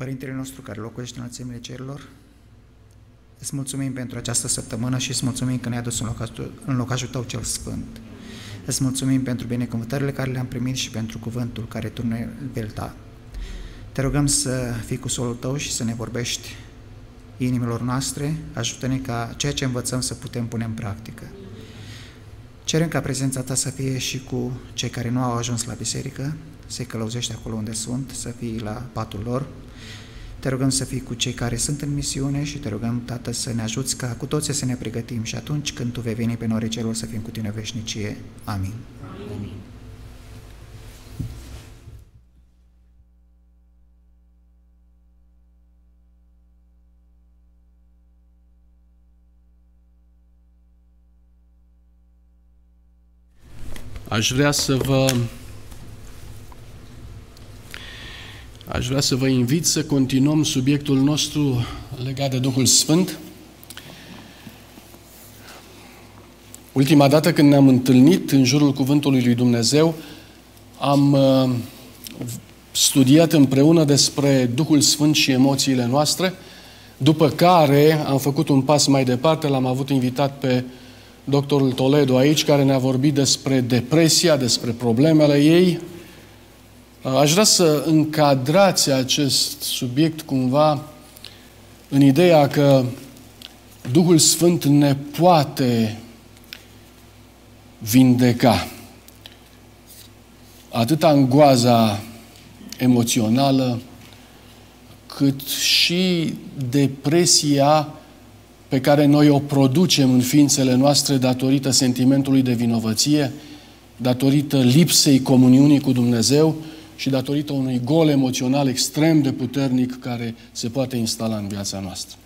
Părintele nostru care locuiește în înălțimile cerilor, îți mulțumim pentru această săptămână și îți mulțumim că ne-ai adus în locașul, în locașul Tău cel Sfânt. Îți mulțumim pentru binecuvântările care le-am primit și pentru cuvântul care Tu ne vei da. Te rugăm să fii cu solul Tău și să ne vorbești inimilor noastre, ajută-ne ca ceea ce învățăm să putem pune în practică. Cerem ca prezența Ta să fie și cu cei care nu au ajuns la biserică, să-i călăuzești acolo unde sunt, să fii la patul lor. Te rugăm să fii cu cei care sunt în misiune și te rugăm, Tată, să ne ajuți ca cu toții să ne pregătim și atunci când Tu vei veni pe norii celor să fim cu Tine veșnicie. Amin. Amin. Aș vrea să vă Aș vrea să vă invit să continuăm subiectul nostru legat de Duhul Sfânt. Ultima dată când ne-am întâlnit în jurul Cuvântului lui Dumnezeu, am uh, studiat împreună despre Duhul Sfânt și emoțiile noastre, după care am făcut un pas mai departe, l-am avut invitat pe doctorul Toledo aici, care ne-a vorbit despre depresia, despre problemele ei. Aș vrea să încadrați acest subiect cumva în ideea că Duhul Sfânt ne poate vindeca. Atât angoaza emoțională, cât și depresia pe care noi o producem în ființele noastre datorită sentimentului de vinovăție, datorită lipsei comuniunii cu Dumnezeu și datorită unui gol emoțional extrem de puternic care se poate instala în viața noastră.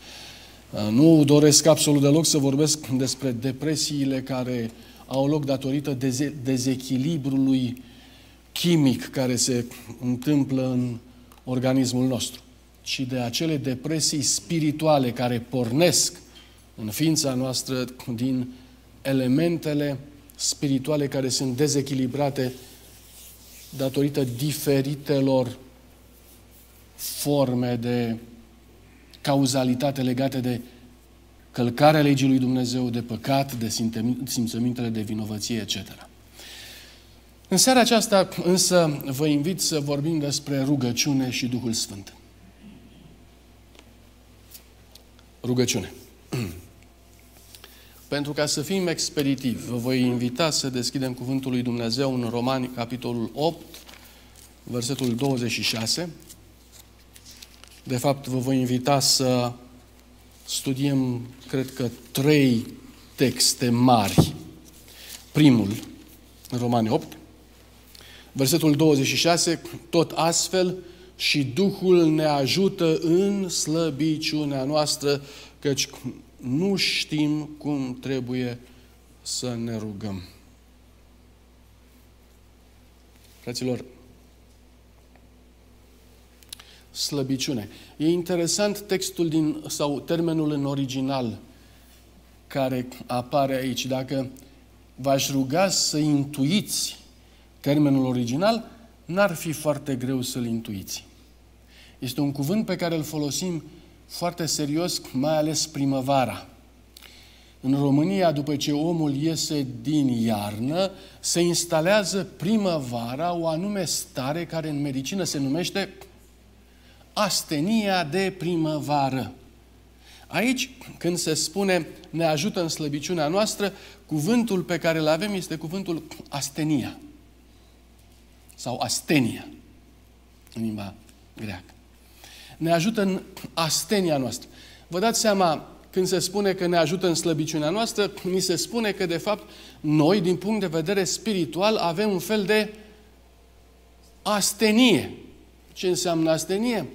Nu doresc absolut deloc să vorbesc despre depresiile care au loc datorită dezechilibrului chimic care se întâmplă în organismul nostru, ci de acele depresii spirituale care pornesc în ființa noastră din elementele spirituale care sunt dezechilibrate datorită diferitelor forme de cauzalitate legate de călcarea legii lui Dumnezeu, de păcat, de simțămintele de vinovăție, etc. În seara aceasta însă vă invit să vorbim despre rugăciune și Duhul Sfânt. Rugăciune. Pentru ca să fim expeditivi, vă voi invita să deschidem Cuvântul lui Dumnezeu în Romani, capitolul 8, versetul 26. De fapt, vă voi invita să studiem, cred că, trei texte mari. Primul, în Romani 8, versetul 26, tot astfel și Duhul ne ajută în slăbiciunea noastră, căci nu știm cum trebuie să ne rugăm. Fraților, slăbiciune. E interesant textul din, sau termenul în original care apare aici. Dacă v-aș ruga să intuiți termenul original, n-ar fi foarte greu să-l intuiți. Este un cuvânt pe care îl folosim foarte serios, mai ales primăvara. În România, după ce omul iese din iarnă, se instalează primăvara, o anume stare care în medicină se numește astenia de primăvară. Aici, când se spune ne ajută în slăbiciunea noastră, cuvântul pe care îl avem este cuvântul astenia sau astenia în limba greacă ne ajută în astenia noastră. Vă dați seama, când se spune că ne ajută în slăbiciunea noastră, ni se spune că, de fapt, noi, din punct de vedere spiritual, avem un fel de astenie. Ce înseamnă astenie?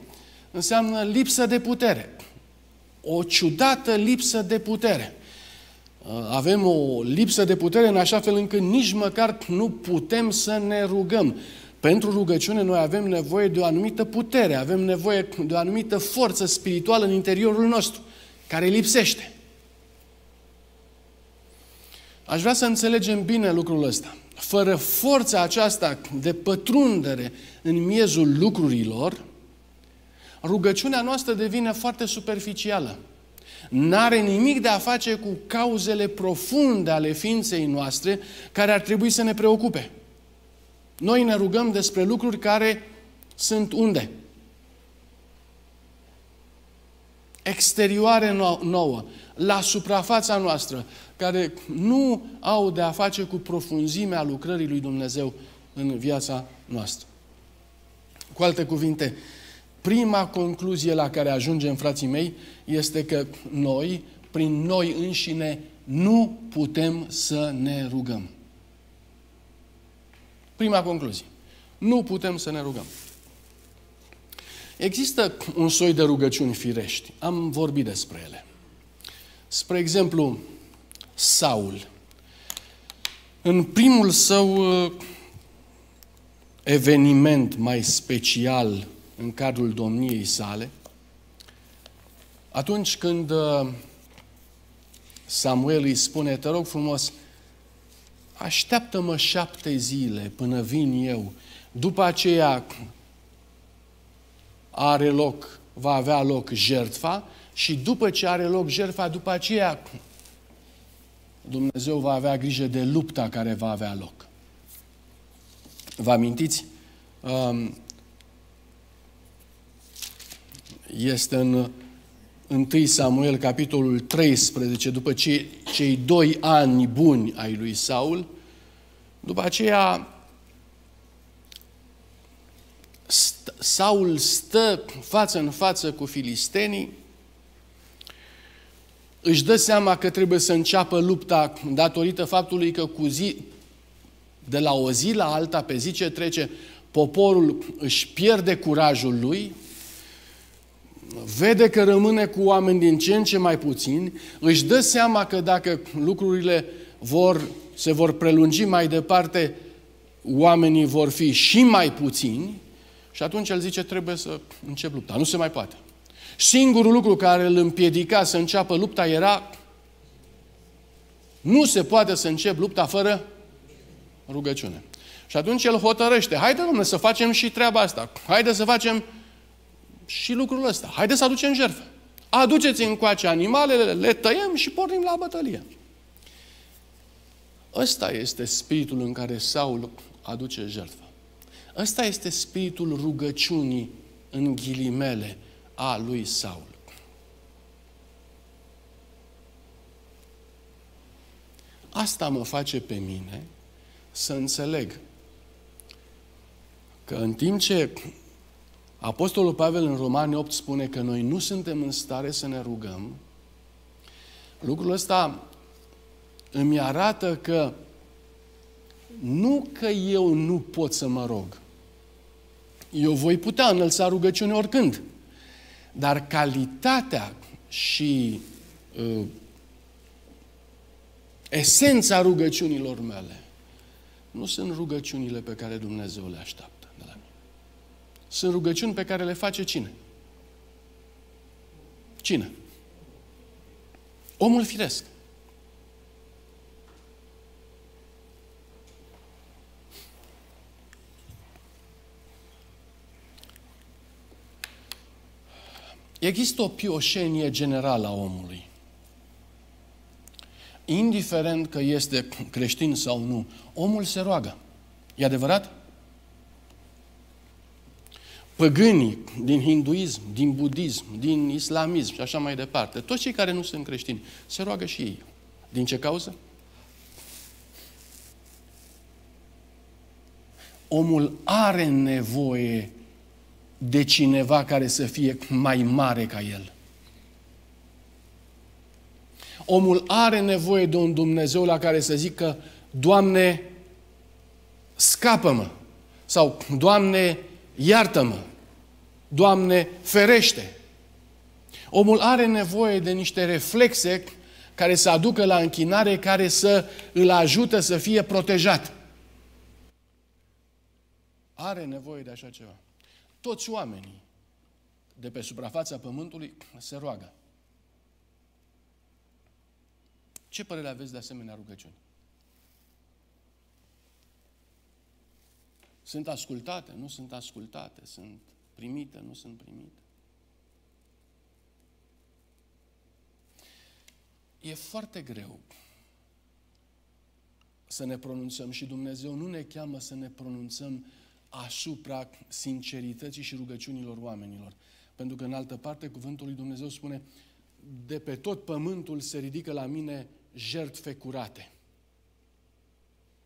Înseamnă lipsă de putere. O ciudată lipsă de putere. Avem o lipsă de putere în așa fel încât nici măcar nu putem să ne rugăm. Pentru rugăciune noi avem nevoie de o anumită putere, avem nevoie de o anumită forță spirituală în interiorul nostru, care lipsește. Aș vrea să înțelegem bine lucrul ăsta. Fără forța aceasta de pătrundere în miezul lucrurilor, rugăciunea noastră devine foarte superficială. N-are nimic de a face cu cauzele profunde ale ființei noastre care ar trebui să ne preocupe. Noi ne rugăm despre lucruri care sunt unde? Exterioare nouă, la suprafața noastră, care nu au de a face cu profunzimea lucrării lui Dumnezeu în viața noastră. Cu alte cuvinte, prima concluzie la care ajungem, frații mei, este că noi, prin noi înșine, nu putem să ne rugăm. Prima concluzie. Nu putem să ne rugăm. Există un soi de rugăciuni firești. Am vorbit despre ele. Spre exemplu, Saul. În primul său uh, eveniment mai special în cadrul domniei sale, atunci când uh, Samuel îi spune, te rog frumos, așteaptă-mă șapte zile până vin eu. După aceea are loc, va avea loc jertfa și după ce are loc jertfa, după aceea Dumnezeu va avea grijă de lupta care va avea loc. Vă amintiți? Um, este în 1 Samuel, capitolul 13, după ce, cei doi ani buni ai lui Saul, după aceea Saul stă față în față cu filistenii, își dă seama că trebuie să înceapă lupta datorită faptului că cu zi, de la o zi la alta, pe zi ce trece, poporul își pierde curajul lui, vede că rămâne cu oameni din ce în ce mai puțini, își dă seama că dacă lucrurile vor, se vor prelungi mai departe, oamenii vor fi și mai puțini și atunci el zice trebuie să încep lupta. Nu se mai poate. Singurul lucru care îl împiedica să înceapă lupta era nu se poate să încep lupta fără rugăciune. Și atunci el hotărăște, haide domnule să facem și treaba asta, haide să facem și lucrul ăsta, haide să aducem jertfă. Aduceți încoace animalele, le tăiem și pornim la bătălie. Ăsta este spiritul în care Saul aduce jertfă. Ăsta este spiritul rugăciunii în ghilimele a lui Saul. Asta mă face pe mine să înțeleg că în timp ce Apostolul Pavel în Romani 8 spune că noi nu suntem în stare să ne rugăm, lucrul ăsta îmi arată că nu că eu nu pot să mă rog. Eu voi putea înălța rugăciune oricând. Dar calitatea și uh, esența rugăciunilor mele nu sunt rugăciunile pe care Dumnezeu le așteaptă de la mine. Sunt rugăciuni pe care le face cine? Cine? Omul firesc. Există o pioșenie generală a omului. Indiferent că este creștin sau nu, omul se roagă. E adevărat? Păgânii din hinduism, din budism, din islamism și așa mai departe, toți cei care nu sunt creștini, se roagă și ei. Din ce cauză? Omul are nevoie de cineva care să fie mai mare ca el. Omul are nevoie de un Dumnezeu la care să zică, Doamne, scapă-mă! Sau, Doamne, iartă-mă! Doamne, ferește! Omul are nevoie de niște reflexe care să aducă la închinare, care să îl ajute să fie protejat. Are nevoie de așa ceva. Toți oamenii de pe suprafața pământului se roagă. Ce părere aveți de asemenea rugăciuni? Sunt ascultate, nu sunt ascultate, sunt primită, nu sunt primită. E foarte greu să ne pronunțăm și Dumnezeu nu ne cheamă să ne pronunțăm asupra sincerității și rugăciunilor oamenilor. Pentru că în altă parte cuvântul lui Dumnezeu spune de pe tot pământul se ridică la mine jertfe curate.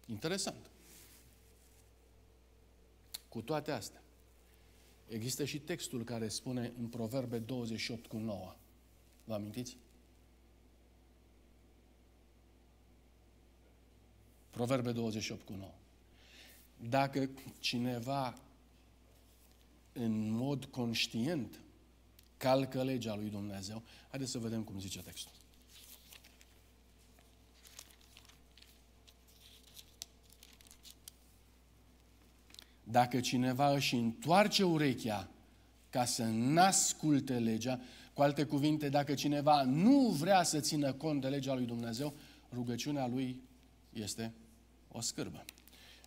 Interesant. Cu toate astea, există și textul care spune în Proverbe 28 cu 9. Vă amintiți? Proverbe 28 cu 9. Dacă cineva în mod conștient calcă legea lui Dumnezeu, haideți să vedem cum zice textul. Dacă cineva își întoarce urechea ca să n-asculte legea, cu alte cuvinte, dacă cineva nu vrea să țină cont de legea lui Dumnezeu, rugăciunea lui este o scârbă.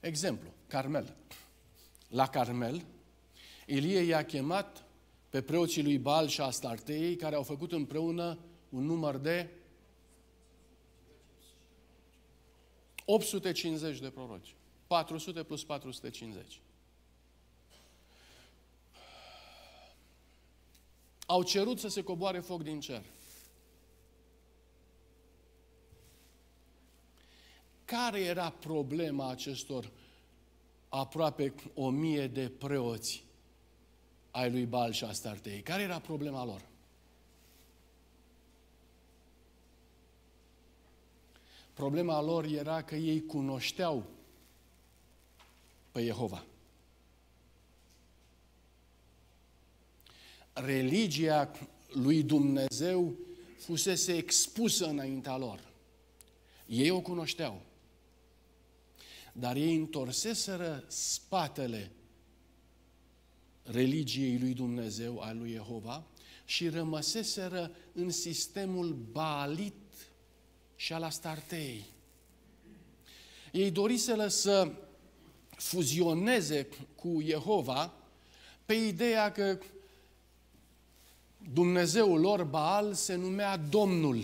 Exemplu, Carmel. La Carmel, Ilie i-a chemat pe preoții lui Bal și Astartei, care au făcut împreună un număr de 850 de proroci. 400 plus 450. Au cerut să se coboare foc din cer. Care era problema acestor aproape o mie de preoți ai lui Bal și Astartei? Care era problema lor? Problema lor era că ei cunoșteau pe Jehova. Religia lui Dumnezeu fusese expusă înaintea lor. Ei o cunoșteau. Dar ei întorseseră spatele religiei lui Dumnezeu, al lui Jehova, și rămăseseră în sistemul Baalit și al Astartei. Ei doriseră să fuzioneze cu Jehova pe ideea că Dumnezeul lor, Baal, se numea Domnul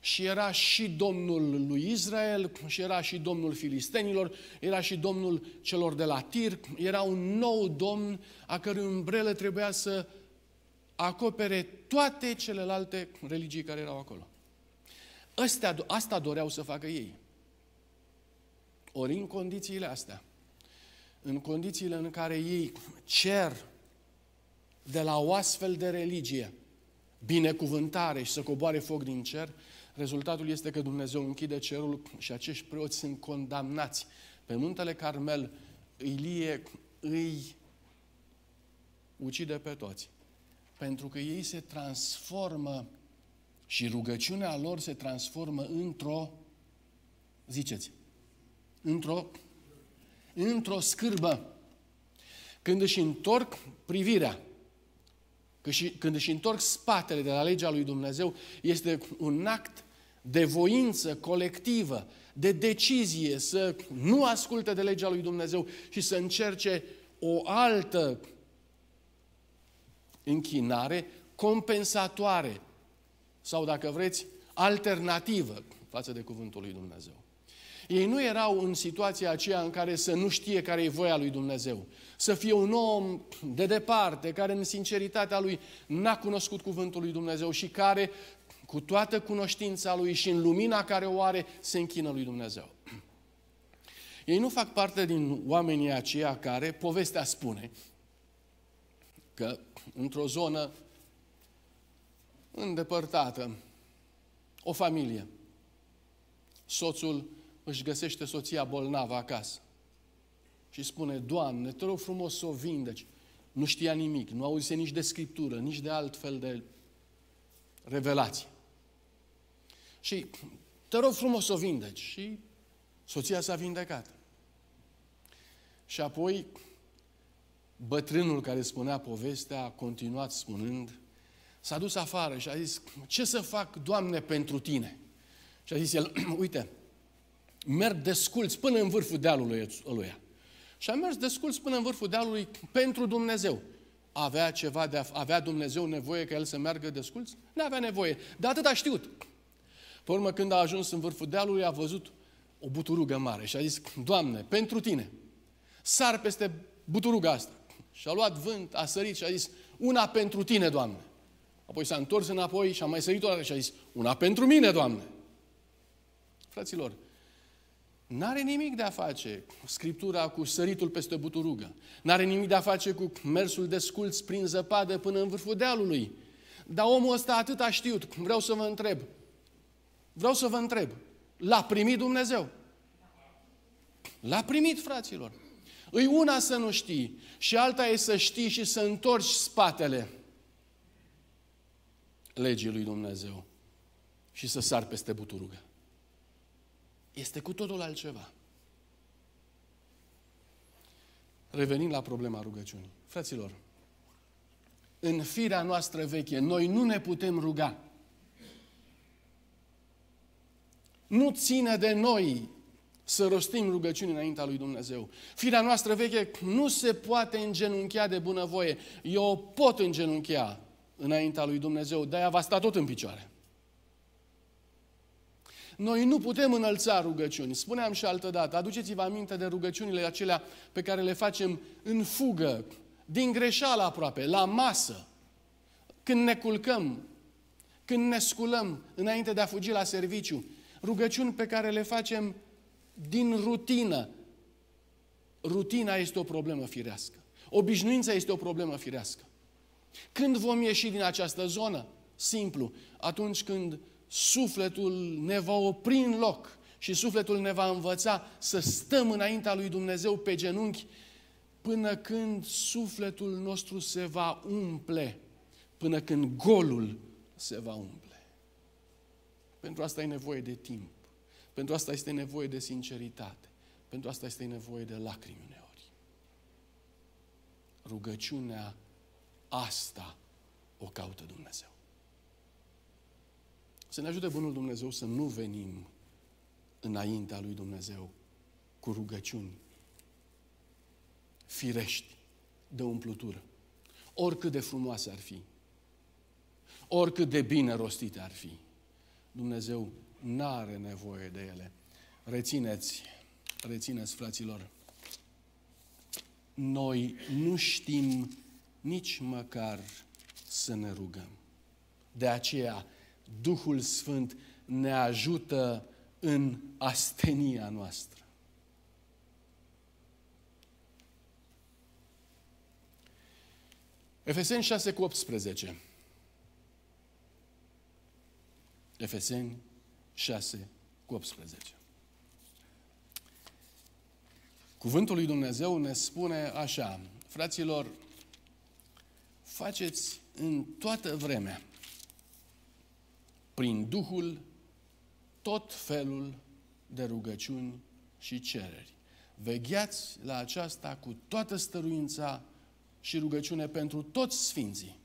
și era și domnul lui Israel, și era și domnul filistenilor, era și domnul celor de la Tir, era un nou domn a cărui umbrele trebuia să acopere toate celelalte religii care erau acolo. Astea, asta doreau să facă ei. Ori în condițiile astea, în condițiile în care ei cer de la o astfel de religie binecuvântare și să coboare foc din cer, Rezultatul este că Dumnezeu închide cerul și acești preoți sunt condamnați. Pe muntele Carmel, Ilie îi ucide pe toți. Pentru că ei se transformă și rugăciunea lor se transformă într-o, ziceți, într-o, într-o scârbă. Când își întorc privirea când își întorc spatele de la legea lui Dumnezeu, este un act de voință colectivă, de decizie să nu asculte de legea lui Dumnezeu și să încerce o altă închinare compensatoare sau, dacă vreți, alternativă față de cuvântul lui Dumnezeu. Ei nu erau în situația aceea în care să nu știe care e voia lui Dumnezeu. Să fie un om de departe, care în sinceritatea lui n-a cunoscut cuvântul lui Dumnezeu și care cu toată cunoștința lui și în lumina care o are, se închină lui Dumnezeu. Ei nu fac parte din oamenii aceia care, povestea spune, că într-o zonă îndepărtată, o familie, soțul își găsește soția bolnavă acasă și spune, Doamne, te rog frumos să o vindeci. Nu știa nimic, nu auzise nici de scriptură, nici de alt fel de revelație. Și te rog frumos să o vindeci. Și soția s-a vindecat. Și apoi bătrânul care spunea povestea a continuat spunând, s-a dus afară și a zis, ce să fac, Doamne, pentru tine? Și a zis el, uite, merg desculț până în vârful dealului ăluia. Și a mers desculț până în vârful dealului pentru Dumnezeu. Avea ceva de a, avea Dumnezeu nevoie ca el să meargă desculț? Nu avea nevoie. Dar atât a știut. Pe urmă, când a ajuns în vârful dealului, a văzut o buturugă mare și a zis, Doamne, pentru tine, sar peste buturuga asta. Și a luat vânt, a sărit și a zis, una pentru tine, Doamne. Apoi s-a întors înapoi și a mai sărit o dată și a zis, una pentru mine, Doamne. Fraților, N-are nimic de a face Scriptura cu săritul peste buturugă. N-are nimic de a face cu mersul de sculți prin zăpadă până în vârful dealului. Dar omul ăsta atât a știut. Vreau să vă întreb. Vreau să vă întreb. L-a primit Dumnezeu? L-a primit, fraților. Îi una să nu știi și alta e să știi și să întorci spatele legii lui Dumnezeu și să sar peste buturugă. Este cu totul altceva. Revenind la problema rugăciunii. Fraților, în firea noastră veche, noi nu ne putem ruga. Nu ține de noi să rostim rugăciuni înaintea lui Dumnezeu. Firea noastră veche nu se poate îngenunchea de bunăvoie. Eu o pot îngenunchea înaintea lui Dumnezeu, de-aia va sta tot în picioare. Noi nu putem înălța rugăciuni. Spuneam și altă dată, aduceți-vă aminte de rugăciunile acelea pe care le facem în fugă, din greșeală aproape, la masă, când ne culcăm, când ne sculăm înainte de a fugi la serviciu. Rugăciuni pe care le facem din rutină. Rutina este o problemă firească. Obișnuința este o problemă firească. Când vom ieși din această zonă? Simplu, atunci când sufletul ne va opri în loc și sufletul ne va învăța să stăm înaintea lui Dumnezeu pe genunchi până când sufletul nostru se va umple, până când golul se va umple. Pentru asta e nevoie de timp. Pentru asta este nevoie de sinceritate. Pentru asta este nevoie de lacrimi uneori. Rugăciunea asta o caută Dumnezeu. Să ne ajute Bunul Dumnezeu să nu venim înaintea lui Dumnezeu cu rugăciuni firești de umplutură. Oricât de frumoase ar fi, oricât de bine rostite ar fi, Dumnezeu n-are nevoie de ele. Rețineți, rețineți, fraților, noi nu știm nici măcar să ne rugăm. De aceea, Duhul Sfânt ne ajută în astenia noastră. Efeseni 6 cu 18. Efeseni 6 cu 18. Cuvântul lui Dumnezeu ne spune așa, fraților, faceți în toată vremea prin Duhul tot felul de rugăciuni și cereri. Vegheați la aceasta cu toată stăruința și rugăciune pentru toți sfinții.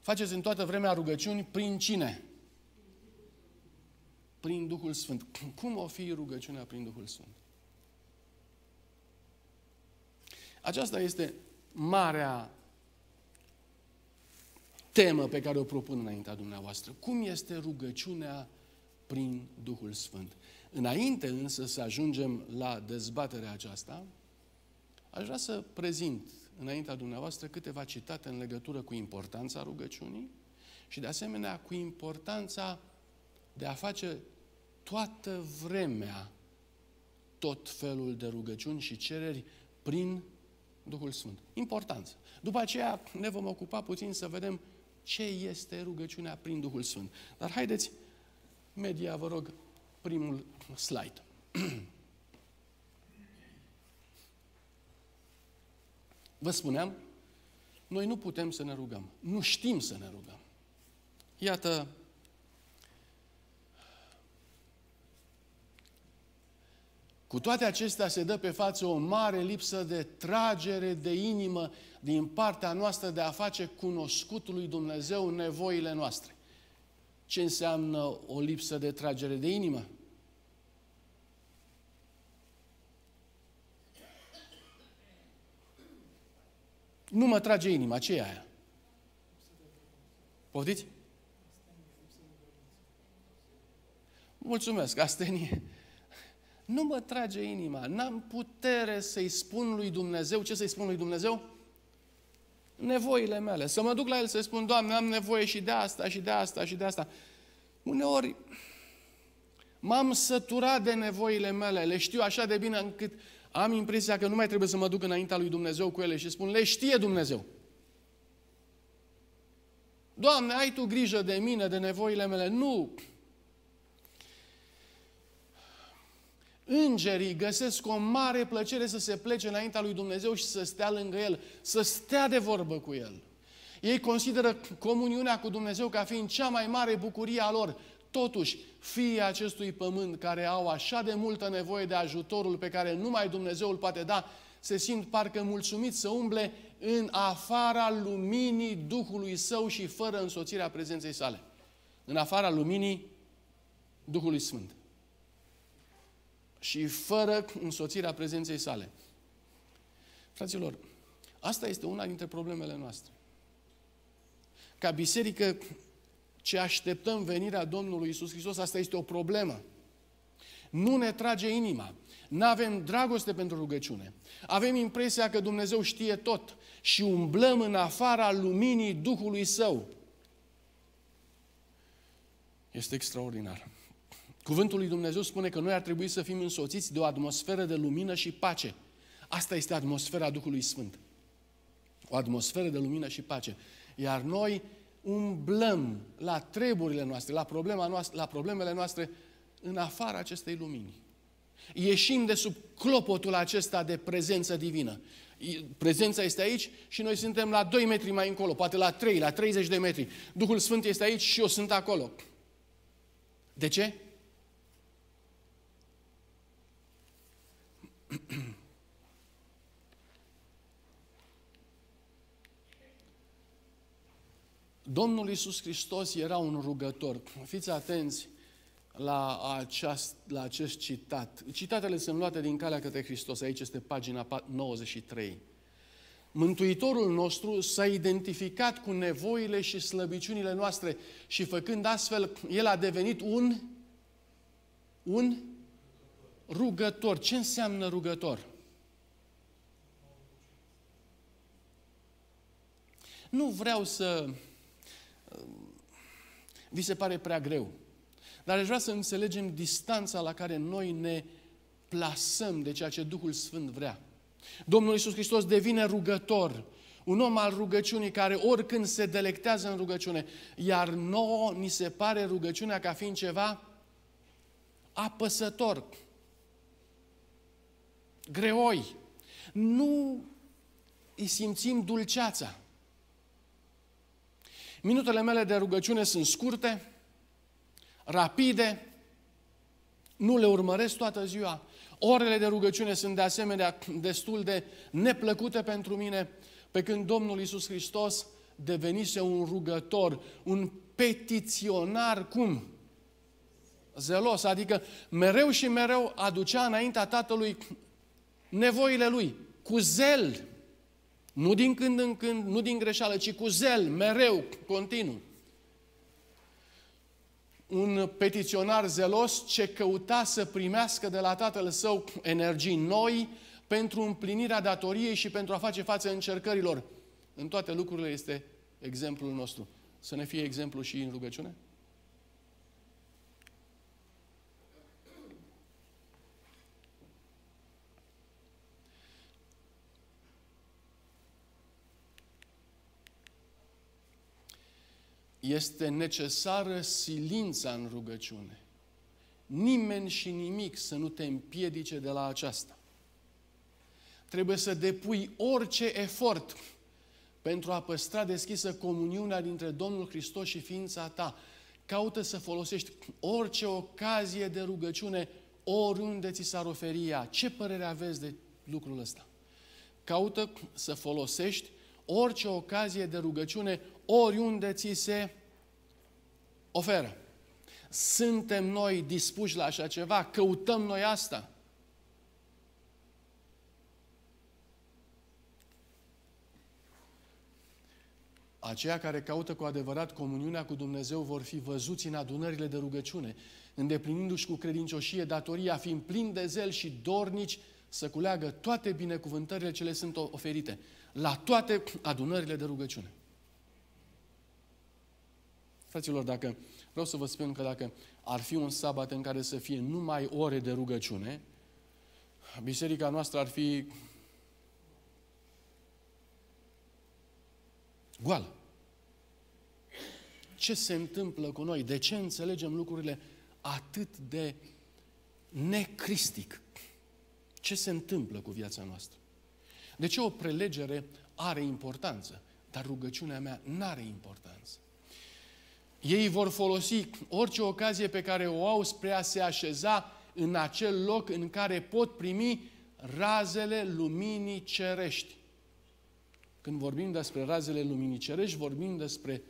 Faceți în toată vremea rugăciuni prin cine? Prin Duhul Sfânt. Cum o fi rugăciunea prin Duhul Sfânt? Aceasta este marea temă pe care o propun înaintea dumneavoastră. Cum este rugăciunea prin Duhul Sfânt? Înainte însă să ajungem la dezbaterea aceasta, aș vrea să prezint înaintea dumneavoastră câteva citate în legătură cu importanța rugăciunii și de asemenea cu importanța de a face toată vremea tot felul de rugăciuni și cereri prin Duhul Sfânt. Importanță. După aceea ne vom ocupa puțin să vedem ce este rugăciunea prin Duhul Sfânt. Dar haideți, media, vă rog, primul slide. Vă spuneam, noi nu putem să ne rugăm. Nu știm să ne rugăm. Iată Cu toate acestea se dă pe față o mare lipsă de tragere de inimă din partea noastră de a face cunoscut lui Dumnezeu nevoile noastre. Ce înseamnă o lipsă de tragere de inimă? Nu mă trage inima, ce e aia? Poftiți? Mulțumesc, astenie. Nu mă trage inima. N-am putere să-i spun lui Dumnezeu. Ce să-i spun lui Dumnezeu? Nevoile mele. Să mă duc la El să spun, Doamne, am nevoie și de asta, și de asta, și de asta. Uneori m-am săturat de nevoile mele. Le știu așa de bine încât am impresia că nu mai trebuie să mă duc înaintea lui Dumnezeu cu ele și spun, le știe Dumnezeu. Doamne, ai Tu grijă de mine, de nevoile mele. Nu! Îngerii găsesc o mare plăcere să se plece înaintea lui Dumnezeu și să stea lângă El, să stea de vorbă cu El. Ei consideră comuniunea cu Dumnezeu ca fiind cea mai mare bucurie a lor. Totuși, fiii acestui pământ care au așa de multă nevoie de ajutorul pe care numai Dumnezeu îl poate da, se simt parcă mulțumiți să umble în afara luminii Duhului Său și fără însoțirea prezenței sale. În afara luminii Duhului Sfânt. Și fără însoțirea prezenței sale. Fraților, asta este una dintre problemele noastre. Ca biserică, ce așteptăm venirea Domnului Isus Hristos, asta este o problemă. Nu ne trage inima. Nu avem dragoste pentru rugăciune. Avem impresia că Dumnezeu știe tot și umblăm în afara luminii Duhului Său. Este extraordinar. Cuvântul lui Dumnezeu spune că noi ar trebui să fim însoțiți de o atmosferă de lumină și pace. Asta este atmosfera Duhului Sfânt. O atmosferă de lumină și pace. Iar noi umblăm la treburile noastre, la, problema noastră, la problemele noastre în afara acestei lumini. Ieșim de sub clopotul acesta de prezență divină. Prezența este aici și noi suntem la 2 metri mai încolo, poate la 3, la 30 de metri. Duhul Sfânt este aici și eu sunt acolo. De ce? Domnul Iisus Hristos era un rugător. Fiți atenți la, aceast, la acest citat. Citatele sunt luate din Calea către Hristos. Aici este pagina 93. Mântuitorul nostru s-a identificat cu nevoile și slăbiciunile noastre și făcând astfel, El a devenit un, un rugător. Ce înseamnă rugător? Nu vreau să vi se pare prea greu. Dar aș vrea să înțelegem distanța la care noi ne plasăm de ceea ce Duhul Sfânt vrea. Domnul Iisus Hristos devine rugător, un om al rugăciunii care oricând se delectează în rugăciune, iar nouă ni se pare rugăciunea ca fiind ceva apăsător, greoi. Nu îi simțim dulceața. Minutele mele de rugăciune sunt scurte, rapide, nu le urmăresc toată ziua. Orele de rugăciune sunt de asemenea destul de neplăcute pentru mine, pe când Domnul Iisus Hristos devenise un rugător, un petiționar, cum? Zelos, adică mereu și mereu aducea înaintea Tatălui nevoile Lui, cu zel, nu din când în când, nu din greșeală, ci cu zel, mereu, continuu. Un petiționar zelos ce căuta să primească de la tatăl său energii noi pentru împlinirea datoriei și pentru a face față încercărilor. În toate lucrurile este exemplul nostru. Să ne fie exemplu și în rugăciune? Este necesară silința în rugăciune. Nimeni și nimic să nu te împiedice de la aceasta. Trebuie să depui orice efort pentru a păstra deschisă comuniunea dintre Domnul Hristos și ființa ta. Caută să folosești orice ocazie de rugăciune oriunde ți s-ar oferi ea. Ce părere aveți de lucrul ăsta? Caută să folosești orice ocazie de rugăciune oriunde ți se oferă. Suntem noi dispuși la așa ceva? Căutăm noi asta? Aceia care caută cu adevărat comuniunea cu Dumnezeu vor fi văzuți în adunările de rugăciune, îndeplinindu-și cu credincioșie datoria, fiind plini de zel și dornici să culeagă toate binecuvântările ce le sunt oferite, la toate adunările de rugăciune. Fraților, dacă vreau să vă spun că dacă ar fi un sabat în care să fie numai ore de rugăciune, biserica noastră ar fi goală. Ce se întâmplă cu noi? De ce înțelegem lucrurile atât de necristic? Ce se întâmplă cu viața noastră? De ce o prelegere are importanță, dar rugăciunea mea nu are importanță? Ei vor folosi orice ocazie pe care o au spre a se așeza în acel loc în care pot primi razele luminii cerești. Când vorbim despre razele luminii cerești, vorbim despre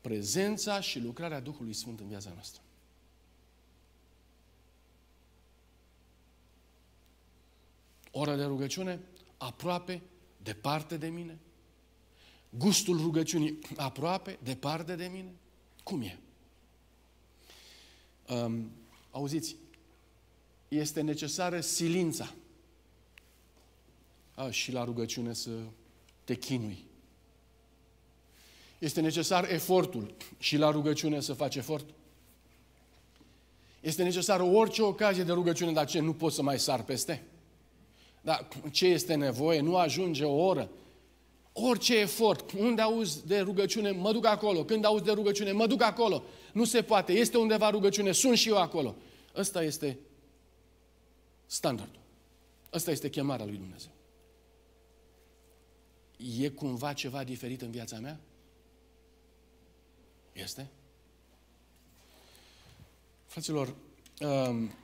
prezența și lucrarea Duhului Sfânt în viața noastră. Ora de rugăciune, aproape, departe de mine. Gustul rugăciunii, aproape, departe de mine. Cum e? Um, auziți, este necesară silința. A, și la rugăciune să te chinui. Este necesar efortul și la rugăciune să faci efort. Este necesară orice ocazie de rugăciune, dar ce nu poți să mai sar peste? Dar ce este nevoie? Nu ajunge o oră. Orice efort, unde auzi de rugăciune, mă duc acolo. Când auzi de rugăciune, mă duc acolo. Nu se poate. Este undeva rugăciune, sunt și eu acolo. Ăsta este standardul. Ăsta este chemarea lui Dumnezeu. E cumva ceva diferit în viața mea? Este? Fraților, um,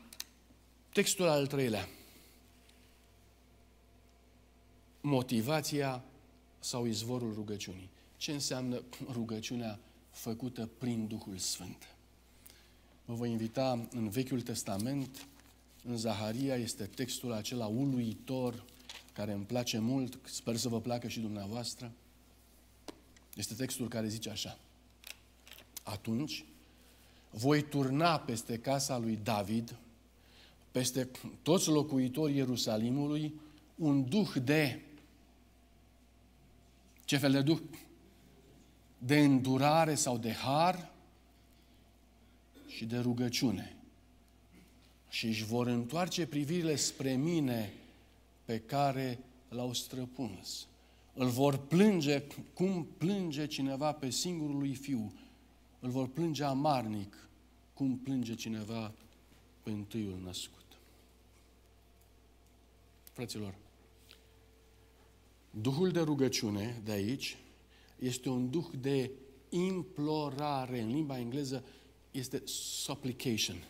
textul al treilea. Motivația sau izvorul rugăciunii. Ce înseamnă rugăciunea făcută prin Duhul Sfânt? Vă voi invita în Vechiul Testament, în Zaharia, este textul acela uluitor, care îmi place mult, sper să vă placă și dumneavoastră. Este textul care zice așa. Atunci voi turna peste casa lui David, peste toți locuitorii Ierusalimului, un duh de ce fel de duh? De îndurare sau de har și de rugăciune. Și își vor întoarce privirile spre mine pe care l-au străpuns. Îl vor plânge cum plânge cineva pe singurul lui fiu. Îl vor plânge amarnic cum plânge cineva pe întâiul născut. Fraților, Duhul de rugăciune de aici este un duh de implorare. În limba engleză este supplication.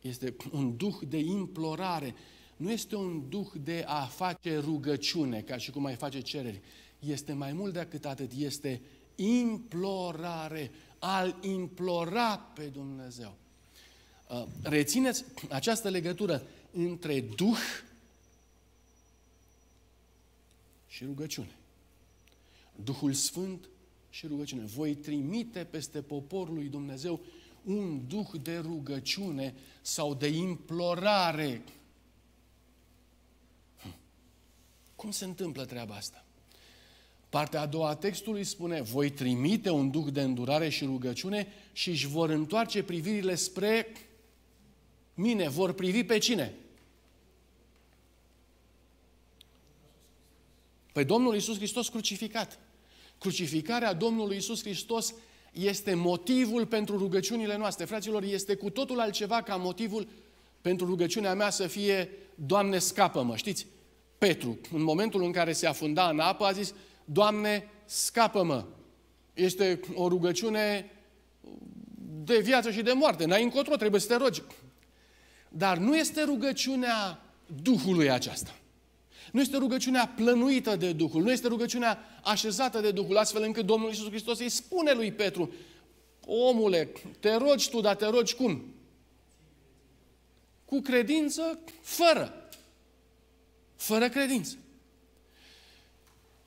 Este un duh de implorare. Nu este un duh de a face rugăciune, ca și cum ai face cereri. Este mai mult decât atât. Este implorare. Al implora pe Dumnezeu. Uh, rețineți această legătură între Duh și rugăciune. Duhul Sfânt și rugăciune. Voi trimite peste poporul lui Dumnezeu un duh de rugăciune sau de implorare. Hm. Cum se întâmplă treaba asta? Partea a doua a textului spune, voi trimite un duh de îndurare și rugăciune și își vor întoarce privirile spre mine. Vor privi pe cine? Păi Domnul Iisus Hristos crucificat. Crucificarea Domnului Iisus Hristos este motivul pentru rugăciunile noastre. Fraților, este cu totul altceva ca motivul pentru rugăciunea mea să fie Doamne, scapă-mă. Știți, Petru, în momentul în care se afunda în apă, a zis, Doamne, scapă-mă. Este o rugăciune de viață și de moarte. N-ai încotro, trebuie să te rogi. Dar nu este rugăciunea Duhului aceasta. Nu este rugăciunea plănuită de Duhul, nu este rugăciunea așezată de Duhul, astfel încât Domnul Iisus Hristos îi spune lui Petru, omule, te rogi tu, dar te rogi cum? Cu credință, fără. Fără credință.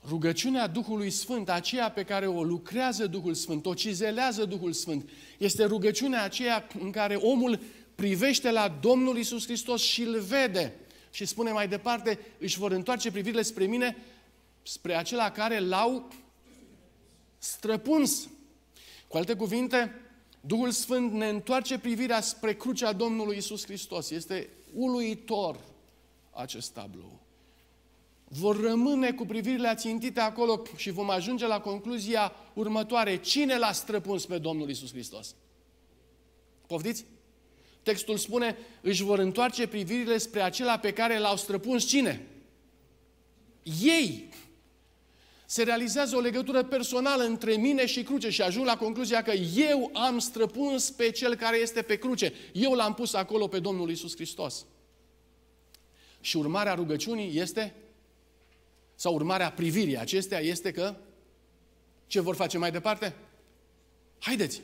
Rugăciunea Duhului Sfânt, aceea pe care o lucrează Duhul Sfânt, o cizelează Duhul Sfânt, este rugăciunea aceea în care omul privește la Domnul Isus Hristos și îl vede. Și spune mai departe, își vor întoarce privirile spre mine, spre acela care l-au străpuns. Cu alte cuvinte, Duhul Sfânt ne întoarce privirea spre crucea Domnului Isus Hristos. Este uluitor acest tablou. Vor rămâne cu privirile ațintite acolo și vom ajunge la concluzia următoare. Cine l-a străpuns pe Domnul Isus Hristos? Poftiți? Textul spune, își vor întoarce privirile spre acela pe care l-au străpuns cine? Ei! Se realizează o legătură personală între mine și cruce și ajung la concluzia că eu am străpuns pe cel care este pe cruce. Eu l-am pus acolo pe Domnul Isus Hristos. Și urmarea rugăciunii este, sau urmarea privirii acestea este că, ce vor face mai departe? Haideți!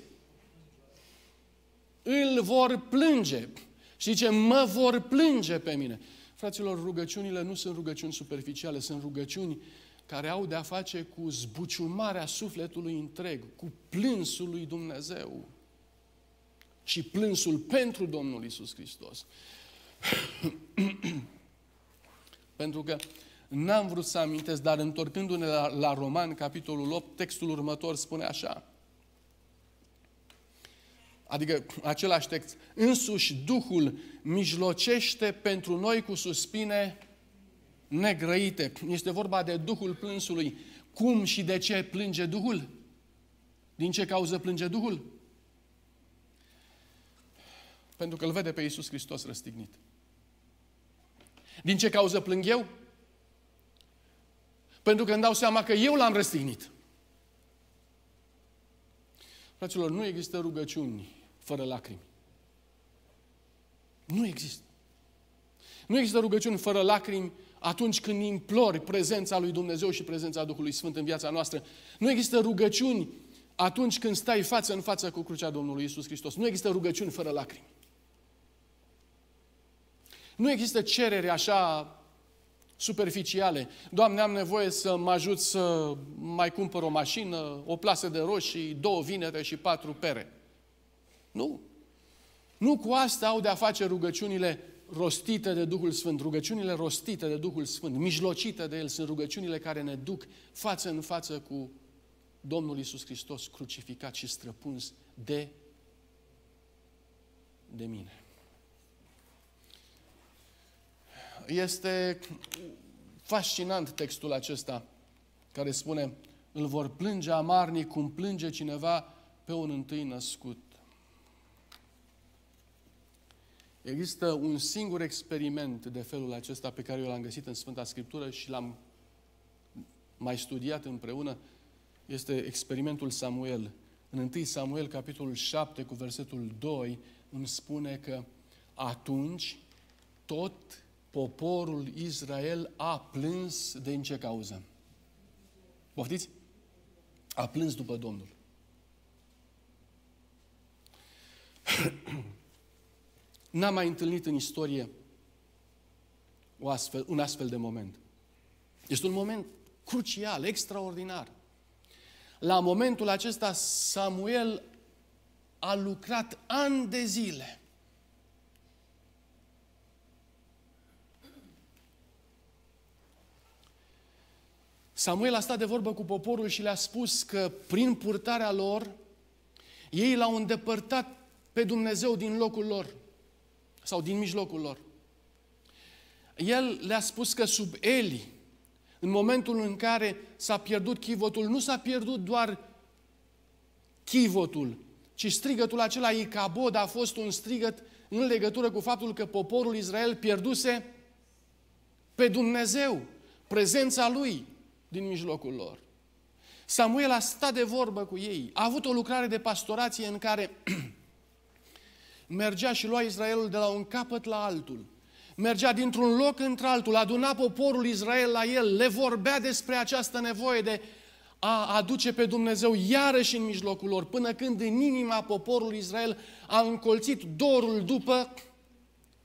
Îl vor plânge. Și zice, mă vor plânge pe mine. Fraților, rugăciunile nu sunt rugăciuni superficiale, sunt rugăciuni care au de-a face cu zbuciumarea sufletului întreg, cu plânsul lui Dumnezeu și plânsul pentru Domnul Isus Hristos. pentru că n-am vrut să amintesc, dar întorcându-ne la, la Roman, capitolul 8, textul următor spune așa. Adică același text. Însuși Duhul mijlocește pentru noi cu suspine negrăite. Este vorba de Duhul plânsului. Cum și de ce plânge Duhul? Din ce cauză plânge Duhul? Pentru că îl vede pe Iisus Hristos răstignit. Din ce cauză plâng eu? Pentru că îmi dau seama că eu l-am răstignit. Fraților, nu există rugăciuni fără lacrimi. Nu există. Nu există rugăciuni fără lacrimi atunci când implori prezența lui Dumnezeu și prezența Duhului Sfânt în viața noastră. Nu există rugăciuni atunci când stai față în față cu crucea Domnului Isus Hristos. Nu există rugăciuni fără lacrimi. Nu există cerere așa superficiale. Doamne, am nevoie să mă ajut să mai cumpăr o mașină, o plasă de roșii, două vinete și patru pere. Nu. Nu cu asta au de-a face rugăciunile rostite de Duhul Sfânt. Rugăciunile rostite de Duhul Sfânt, mijlocite de El, sunt rugăciunile care ne duc față în față cu Domnul Isus Hristos crucificat și străpuns de, de mine. Este fascinant textul acesta care spune îl vor plânge amarnic cum plânge cineva pe un întâi născut. Există un singur experiment de felul acesta pe care eu l-am găsit în Sfânta Scriptură și l-am mai studiat împreună. Este experimentul Samuel. În 1 Samuel, capitolul 7, cu versetul 2, îmi spune că atunci tot poporul Israel a plâns de în ce cauză? Poftiți? A plâns după Domnul. N-am mai întâlnit în istorie o astfel, un astfel de moment. Este un moment crucial, extraordinar. La momentul acesta, Samuel a lucrat ani de zile. Samuel a stat de vorbă cu poporul și le-a spus că prin purtarea lor, ei l-au îndepărtat pe Dumnezeu din locul lor sau din mijlocul lor. El le-a spus că sub Eli, în momentul în care s-a pierdut chivotul, nu s-a pierdut doar chivotul, ci strigătul acela Icabod a fost un strigăt în legătură cu faptul că poporul Israel pierduse pe Dumnezeu, prezența Lui din mijlocul lor. Samuel a stat de vorbă cu ei, a avut o lucrare de pastorație în care mergea și lua Israelul de la un capăt la altul. Mergea dintr-un loc într-altul, aduna poporul Israel la el, le vorbea despre această nevoie de a aduce pe Dumnezeu iarăși în mijlocul lor, până când în inima poporului Israel a încolțit dorul după,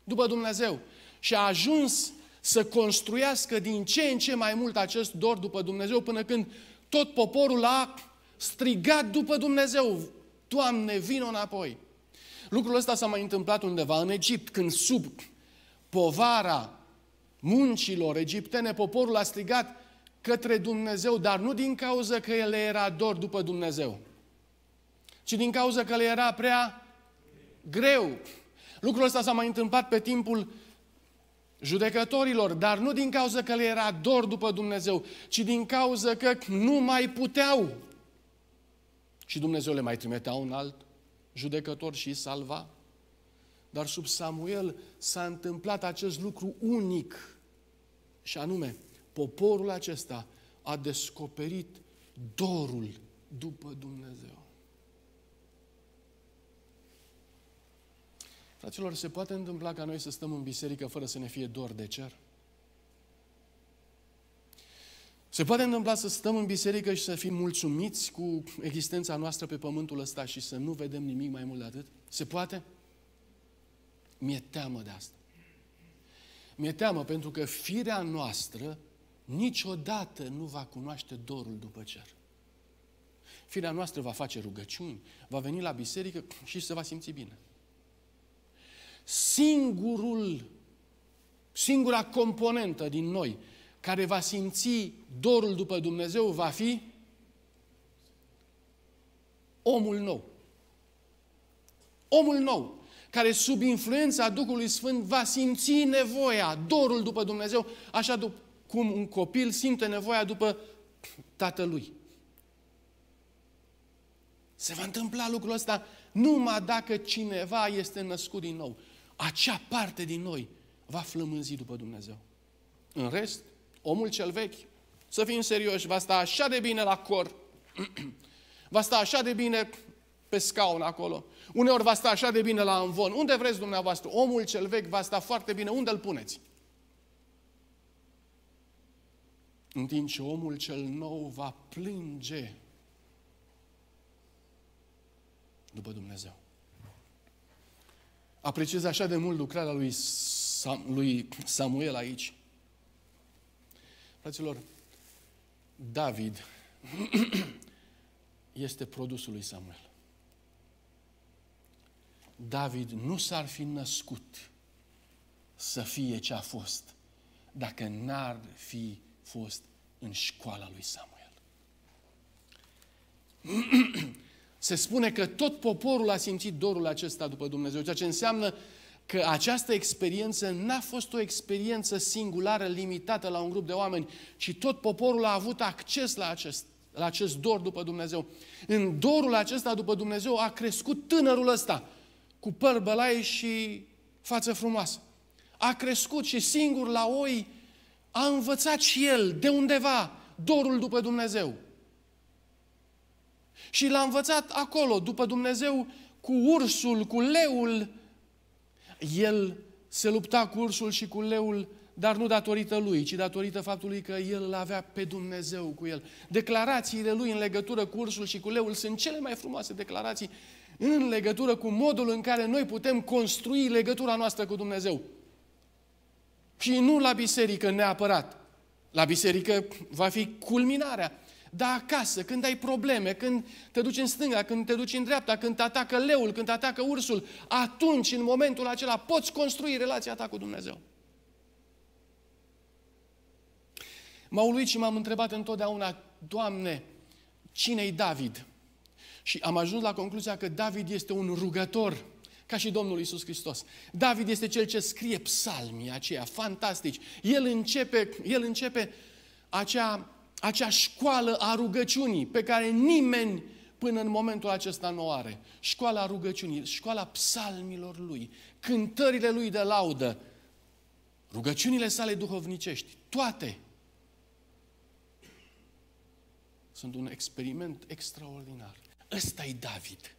după Dumnezeu și a ajuns să construiască din ce în ce mai mult acest dor după Dumnezeu până când tot poporul a strigat după Dumnezeu. Doamne, vino înapoi! Lucrul ăsta s-a mai întâmplat undeva în Egipt, când sub povara muncilor egiptene, poporul a strigat către Dumnezeu, dar nu din cauza că el era dor după Dumnezeu, ci din cauza că le era prea greu. Lucrul ăsta s-a mai întâmplat pe timpul judecătorilor, dar nu din cauza că le era dor după Dumnezeu, ci din cauza că nu mai puteau. Și Dumnezeu le mai trimitea un alt judecător și salva. Dar sub Samuel s-a întâmplat acest lucru unic. Și anume, poporul acesta a descoperit dorul după Dumnezeu. Fraților, se poate întâmpla ca noi să stăm în biserică fără să ne fie dor de cer? Se poate întâmpla să stăm în biserică și să fim mulțumiți cu existența noastră pe pământul ăsta și să nu vedem nimic mai mult de atât? Se poate? Mi-e teamă de asta. Mi-e teamă pentru că firea noastră niciodată nu va cunoaște dorul după cer. Firea noastră va face rugăciuni, va veni la biserică și se va simți bine. Singurul, singura componentă din noi care va simți dorul după Dumnezeu va fi omul nou. Omul nou, care sub influența Duhului Sfânt va simți nevoia, dorul după Dumnezeu, așa cum un copil simte nevoia după tatălui. Se va întâmpla lucrul ăsta numai dacă cineva este născut din nou. Acea parte din noi va flămânzi după Dumnezeu. În rest, omul cel vechi, să fim serioși, va sta așa de bine la cor, va sta așa de bine pe scaun acolo, uneori va sta așa de bine la învon, unde vreți dumneavoastră, omul cel vechi va sta foarte bine, unde îl puneți? În timp ce omul cel nou va plânge după Dumnezeu. Apreciez așa de mult lucrarea lui, Sam, lui Samuel aici. Fraților, David este produsul lui Samuel. David nu s-ar fi născut să fie ce a fost dacă n-ar fi fost în școala lui Samuel. Se spune că tot poporul a simțit dorul acesta după Dumnezeu, ceea ce înseamnă că această experiență n-a fost o experiență singulară, limitată la un grup de oameni, ci tot poporul a avut acces la acest, la acest dor după Dumnezeu. În dorul acesta după Dumnezeu a crescut tânărul ăsta, cu păr bălai și față frumoasă. A crescut și singur la oi a învățat și el de undeva dorul după Dumnezeu. Și l-a învățat acolo, după Dumnezeu, cu ursul, cu leul. El se lupta cu ursul și cu leul, dar nu datorită lui, ci datorită faptului că el îl avea pe Dumnezeu cu el. Declarațiile lui în legătură cu ursul și cu leul sunt cele mai frumoase declarații în legătură cu modul în care noi putem construi legătura noastră cu Dumnezeu. Și nu la biserică neapărat. La biserică va fi culminarea. Dar acasă, când ai probleme, când te duci în stânga, când te duci în dreapta, când te atacă leul, când te atacă ursul, atunci, în momentul acela, poți construi relația ta cu Dumnezeu. M-a uluit și m-am întrebat întotdeauna, Doamne, cine-i David? Și am ajuns la concluzia că David este un rugător, ca și Domnul Isus Hristos. David este cel ce scrie psalmii aceia fantastici. El începe, el începe acea acea școală a rugăciunii pe care nimeni până în momentul acesta nu o are. Școala rugăciunii, școala psalmilor lui, cântările lui de laudă, rugăciunile sale duhovnicești, toate sunt un experiment extraordinar. Ăsta e David.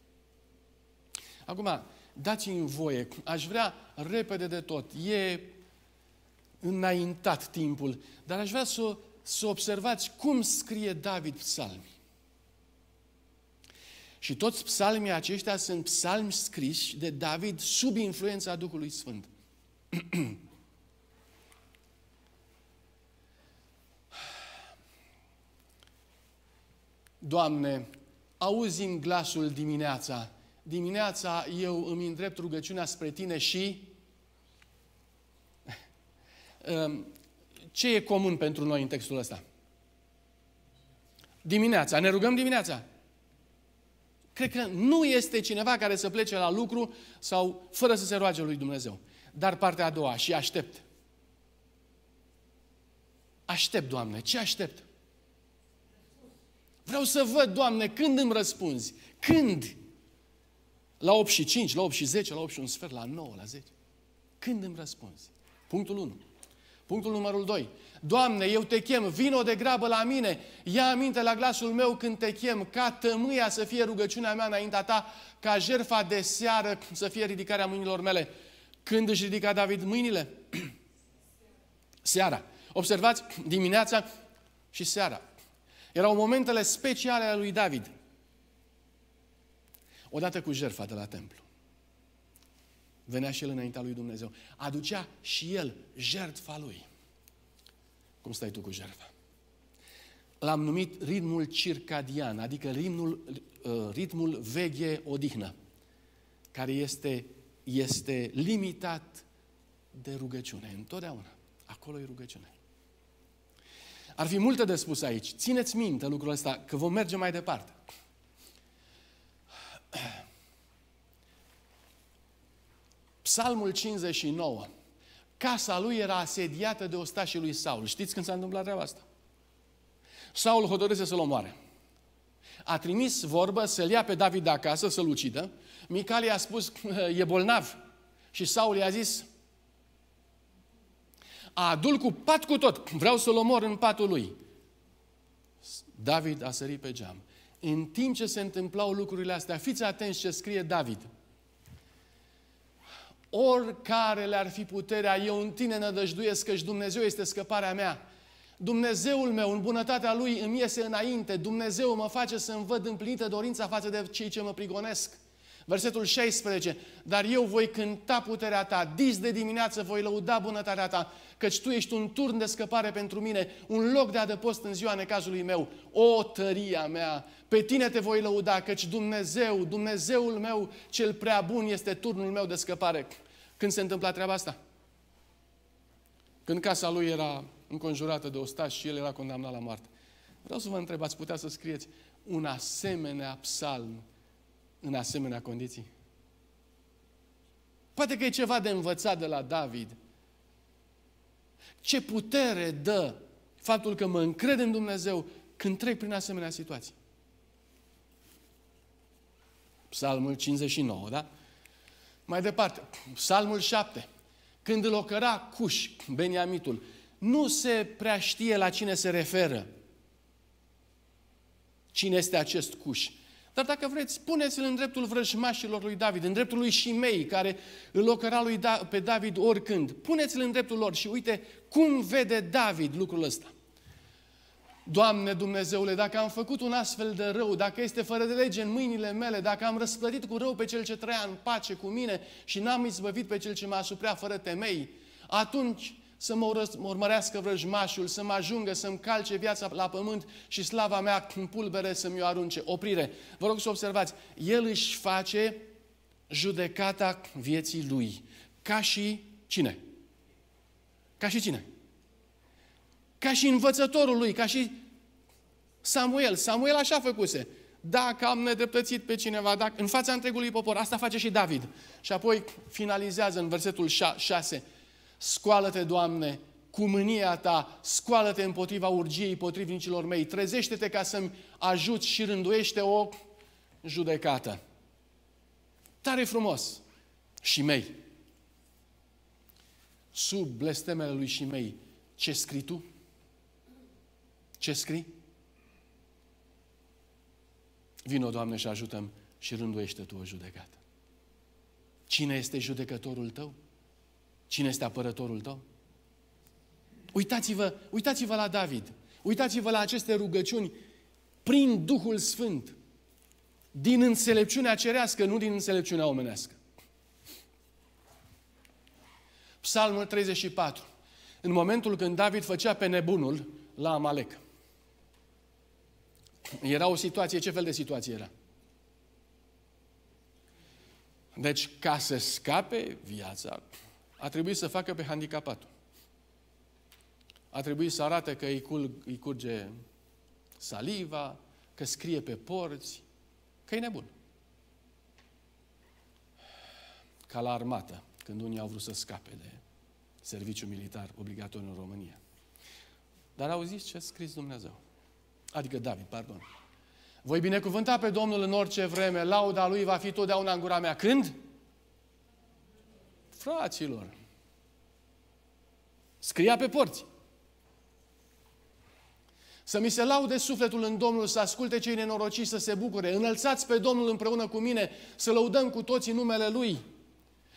Acum, dați-mi voie, aș vrea repede de tot, e înaintat timpul, dar aș vrea să să observați cum scrie David psalmi. Și toți psalmii aceștia sunt psalmi scriși de David sub influența Duhului Sfânt. Doamne, auzi în glasul dimineața. Dimineața eu îmi îndrept rugăciunea spre Tine și um, ce e comun pentru noi în textul ăsta? Dimineața. Ne rugăm dimineața. Cred că nu este cineva care să plece la lucru sau fără să se roage lui Dumnezeu. Dar partea a doua, și aștept. Aștept, Doamne. Ce aștept? Vreau să văd, Doamne, când îmi răspunzi. Când? La 8 și 5, la 8 și 10, la 8 și un sfert, la 9, la 10. Când îmi răspunzi? Punctul 1. Punctul numărul 2. Doamne, eu te chem, vino de grabă la mine, ia aminte la glasul meu când te chem, ca tămâia să fie rugăciunea mea înaintea ta, ca jerfa de seară să fie ridicarea mâinilor mele. Când își ridica David mâinile? Seara. Observați, dimineața și seara. Erau momentele speciale ale lui David. Odată cu jertfa de la templu. Venea și el înaintea lui Dumnezeu. Aducea și el jertfa lui. Cum stai tu cu jertfa? L-am numit ritmul circadian, adică ritmul, uh, ritmul veche-odihnă, care este, este limitat de rugăciune. Întotdeauna. Acolo e rugăciune. Ar fi multe de spus aici. Țineți minte lucrul ăsta, că vom merge mai departe. Psalmul 59. Casa lui era asediată de ostașii lui Saul. Știți când s-a întâmplat treaba asta? Saul hotărâse să-l omoare. A trimis vorbă să-l ia pe David de acasă, să-l ucidă. Micali a spus, e bolnav. Și Saul i-a zis, a adul cu pat cu tot, vreau să-l omor în patul lui. David a sărit pe geam. În timp ce se întâmplau lucrurile astea, fiți atenți ce scrie David. Oricare le-ar fi puterea, eu în tine nădăjduiesc că Dumnezeu este scăparea mea. Dumnezeul meu, în bunătatea Lui, îmi iese înainte. Dumnezeu mă face să-mi văd împlinită dorința față de cei ce mă prigonesc. Versetul 16. Dar eu voi cânta puterea ta, dis de dimineață voi lăuda bunătatea ta, căci tu ești un turn de scăpare pentru mine, un loc de adăpost în ziua necazului meu. O tăria mea, pe tine te voi lăuda, căci Dumnezeu, Dumnezeul meu cel prea bun este turnul meu de scăpare. Când se întâmpla treaba asta? Când casa lui era înconjurată de ostași și el era condamnat la moarte. Vreau să vă întreb, ați putea să scrieți un asemenea psalm în asemenea condiții? Poate că e ceva de învățat de la David. Ce putere dă faptul că mă încred în Dumnezeu când trec prin asemenea situații. Psalmul 59, da? Mai departe, Psalmul 7. Când îl ocăra Cuș, Beniamitul, nu se prea știe la cine se referă. Cine este acest Cuș? Dar dacă vreți, puneți-l în dreptul vrăjmașilor lui David, în dreptul lui Shimei, care îl ocăra lui da- pe David oricând. Puneți-l în dreptul lor și uite cum vede David lucrul ăsta. Doamne Dumnezeule, dacă am făcut un astfel de rău, dacă este fără de lege în mâinile mele, dacă am răsplătit cu rău pe cel ce trăia în pace cu mine și n-am izbăvit pe cel ce m-a asuprea fără temei, atunci să mă urmărească vrăjmașul, să mă ajungă să-mi calce viața la pământ și slava mea în pulbere să-mi o arunce. Oprire. Vă rog să observați. El își face judecata vieții lui. Ca și cine? Ca și cine? Ca și învățătorul lui, ca și Samuel. Samuel așa făcuse. Dacă am nedreptățit pe cineva, dacă, în fața întregului popor, asta face și David. Și apoi finalizează în versetul 6. Scoală-te, Doamne, cu mânia ta, scoală-te împotriva urgiei potrivnicilor mei, trezește-te ca să-mi ajuți și rânduiește o judecată. Tare frumos! Și mei. Sub blestemele lui și mei, ce scrii tu? Ce scrii? Vino, Doamne, și ajutăm și rânduiește Tu o judecată. Cine este judecătorul tău? Cine este apărătorul tău? Uitați-vă, uitați-vă la David. Uitați-vă la aceste rugăciuni prin Duhul Sfânt. Din înțelepciunea cerească, nu din înțelepciunea omenească. Psalmul 34. În momentul când David făcea pe nebunul la Amalek. Era o situație, ce fel de situație era? Deci, ca să scape viața, a trebuit să facă pe handicapatul. A trebuit să arate că îi, cul, îi curge saliva, că scrie pe porți, că e nebun. Ca la armată, când unii au vrut să scape de serviciu militar obligatoriu în România. Dar auziți ce a scris Dumnezeu. Adică David, pardon. Voi binecuvânta pe Domnul în orice vreme, lauda Lui va fi totdeauna în gura mea. Când? Fraților, scria pe porți. Să mi se laude sufletul în Domnul, să asculte cei nenorociți, să se bucure. Înălțați pe Domnul împreună cu mine, să lăudăm cu toții numele Lui.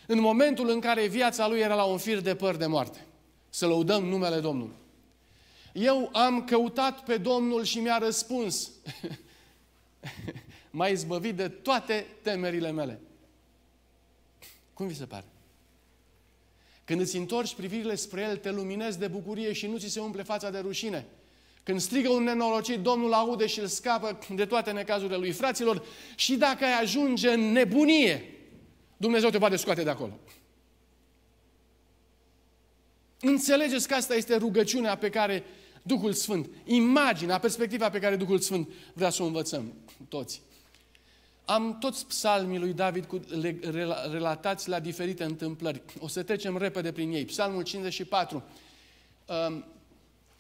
În momentul în care viața Lui era la un fir de păr de moarte. Să lăudăm numele Domnului. Eu am căutat pe Domnul și mi-a răspuns. M-a izbăvit de toate temerile mele. Cum vi se pare? Când îți întorci privirile spre El, te luminezi de bucurie și nu ți se umple fața de rușine. Când strigă un nenorocit, Domnul aude și îl scapă de toate necazurile lui. Fraților, și dacă ai ajunge în nebunie, Dumnezeu te poate scoate de acolo. Înțelegeți că asta este rugăciunea pe care Duhul Sfânt, imaginea, perspectiva pe care Duhul Sfânt vrea să o învățăm toți. Am toți psalmii lui David cu, le, relatați la diferite întâmplări. O să trecem repede prin ei. Psalmul 54. Um,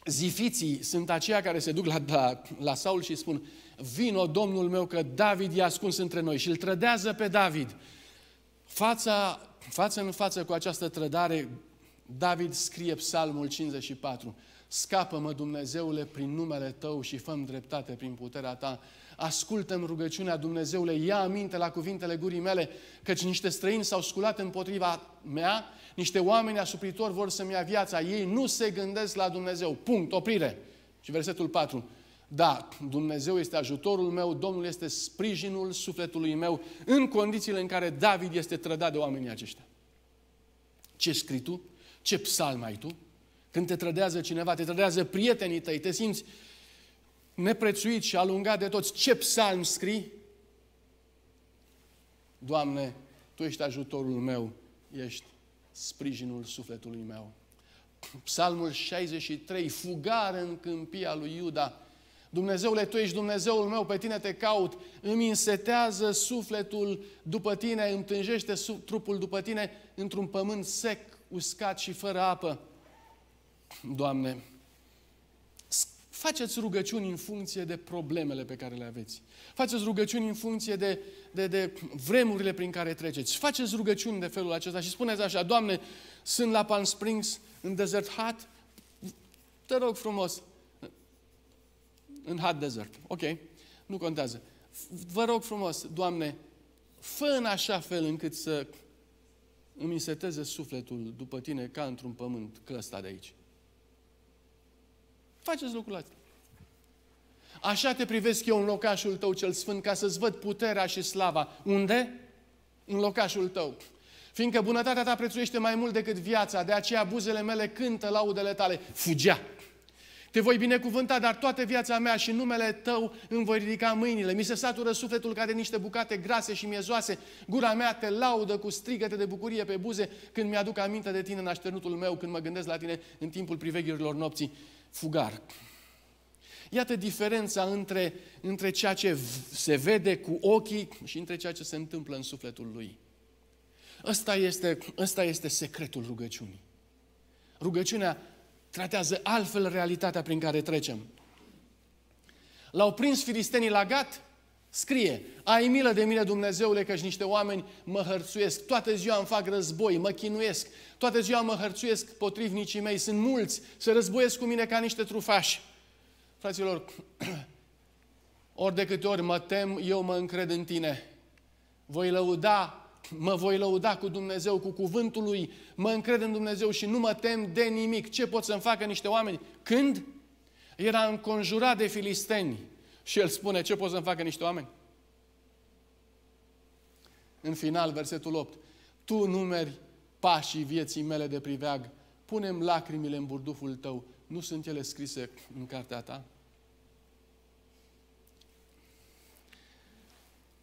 zifiții sunt aceia care se duc la, la, la Saul și spun Vino, Domnul meu, că David e ascuns între noi și îl trădează pe David. Fața, față în față cu această trădare, David scrie psalmul 54. Scapă-mă, Dumnezeule, prin numele Tău și făm dreptate prin puterea Ta. Ascultă-mi rugăciunea, Dumnezeule, ia aminte la cuvintele gurii mele, căci niște străini s-au sculat împotriva mea, niște oameni asupritori vor să-mi ia viața. Ei nu se gândesc la Dumnezeu. Punct, oprire. Și versetul 4. Da, Dumnezeu este ajutorul meu, Domnul este sprijinul sufletului meu, în condițiile în care David este trădat de oamenii aceștia. Ce scrii tu? Ce psalm ai tu? Când te trădează cineva, te trădează prietenii tăi, te simți neprețuit și alungat de toți. Ce psalm scrii? Doamne, Tu ești ajutorul meu, ești sprijinul sufletului meu. Psalmul 63, fugare în câmpia lui Iuda. Dumnezeule, Tu ești Dumnezeul meu, pe Tine te caut, îmi însetează sufletul după Tine, îmi tânjește trupul după Tine într-un pământ sec, uscat și fără apă. Doamne, faceți rugăciuni în funcție de problemele pe care le aveți. Faceți rugăciuni în funcție de, de, de vremurile prin care treceți. Faceți rugăciuni de felul acesta și spuneți așa, Doamne, sunt la Palm Springs, în Desert Hut, te rog frumos, în Hot Desert, ok, nu contează. Vă rog frumos, Doamne, fă în așa fel încât să îmi înseteze sufletul după Tine ca într-un pământ clăstat de aici. Faceți lucrul ăsta. Așa te privesc eu în locașul tău cel sfânt, ca să-ți văd puterea și slava. Unde? În locașul tău. Fiindcă bunătatea ta prețuiește mai mult decât viața, de aceea buzele mele cântă laudele tale. Fugea. Te voi binecuvânta, dar toată viața mea și numele tău îmi voi ridica mâinile. Mi se satură sufletul ca de niște bucate grase și miezoase. Gura mea te laudă cu strigăte de bucurie pe buze când mi-aduc aminte de tine în așternutul meu, când mă gândesc la tine în timpul priveghirilor nopții fugar. Iată diferența între, între ceea ce se vede cu ochii și între ceea ce se întâmplă în sufletul lui. Ăsta este, ăsta este secretul rugăciunii. Rugăciunea tratează altfel realitatea prin care trecem. L-au prins filistenii la gat, scrie, ai milă de mine Dumnezeule căci niște oameni mă hărțuiesc, toată ziua îmi fac război, mă chinuiesc, toată ziua mă hărțuiesc potrivnicii mei, sunt mulți, se războiesc cu mine ca niște trufași. Fraților, ori de câte ori mă tem, eu mă încred în tine. Voi lăuda mă voi lăuda cu Dumnezeu, cu cuvântul Lui, mă încred în Dumnezeu și nu mă tem de nimic. Ce pot să-mi facă niște oameni? Când? Era înconjurat de filisteni și el spune, ce pot să-mi facă niște oameni? În final, versetul 8, tu numeri pașii vieții mele de priveag, punem lacrimile în burduful tău, nu sunt ele scrise în cartea ta?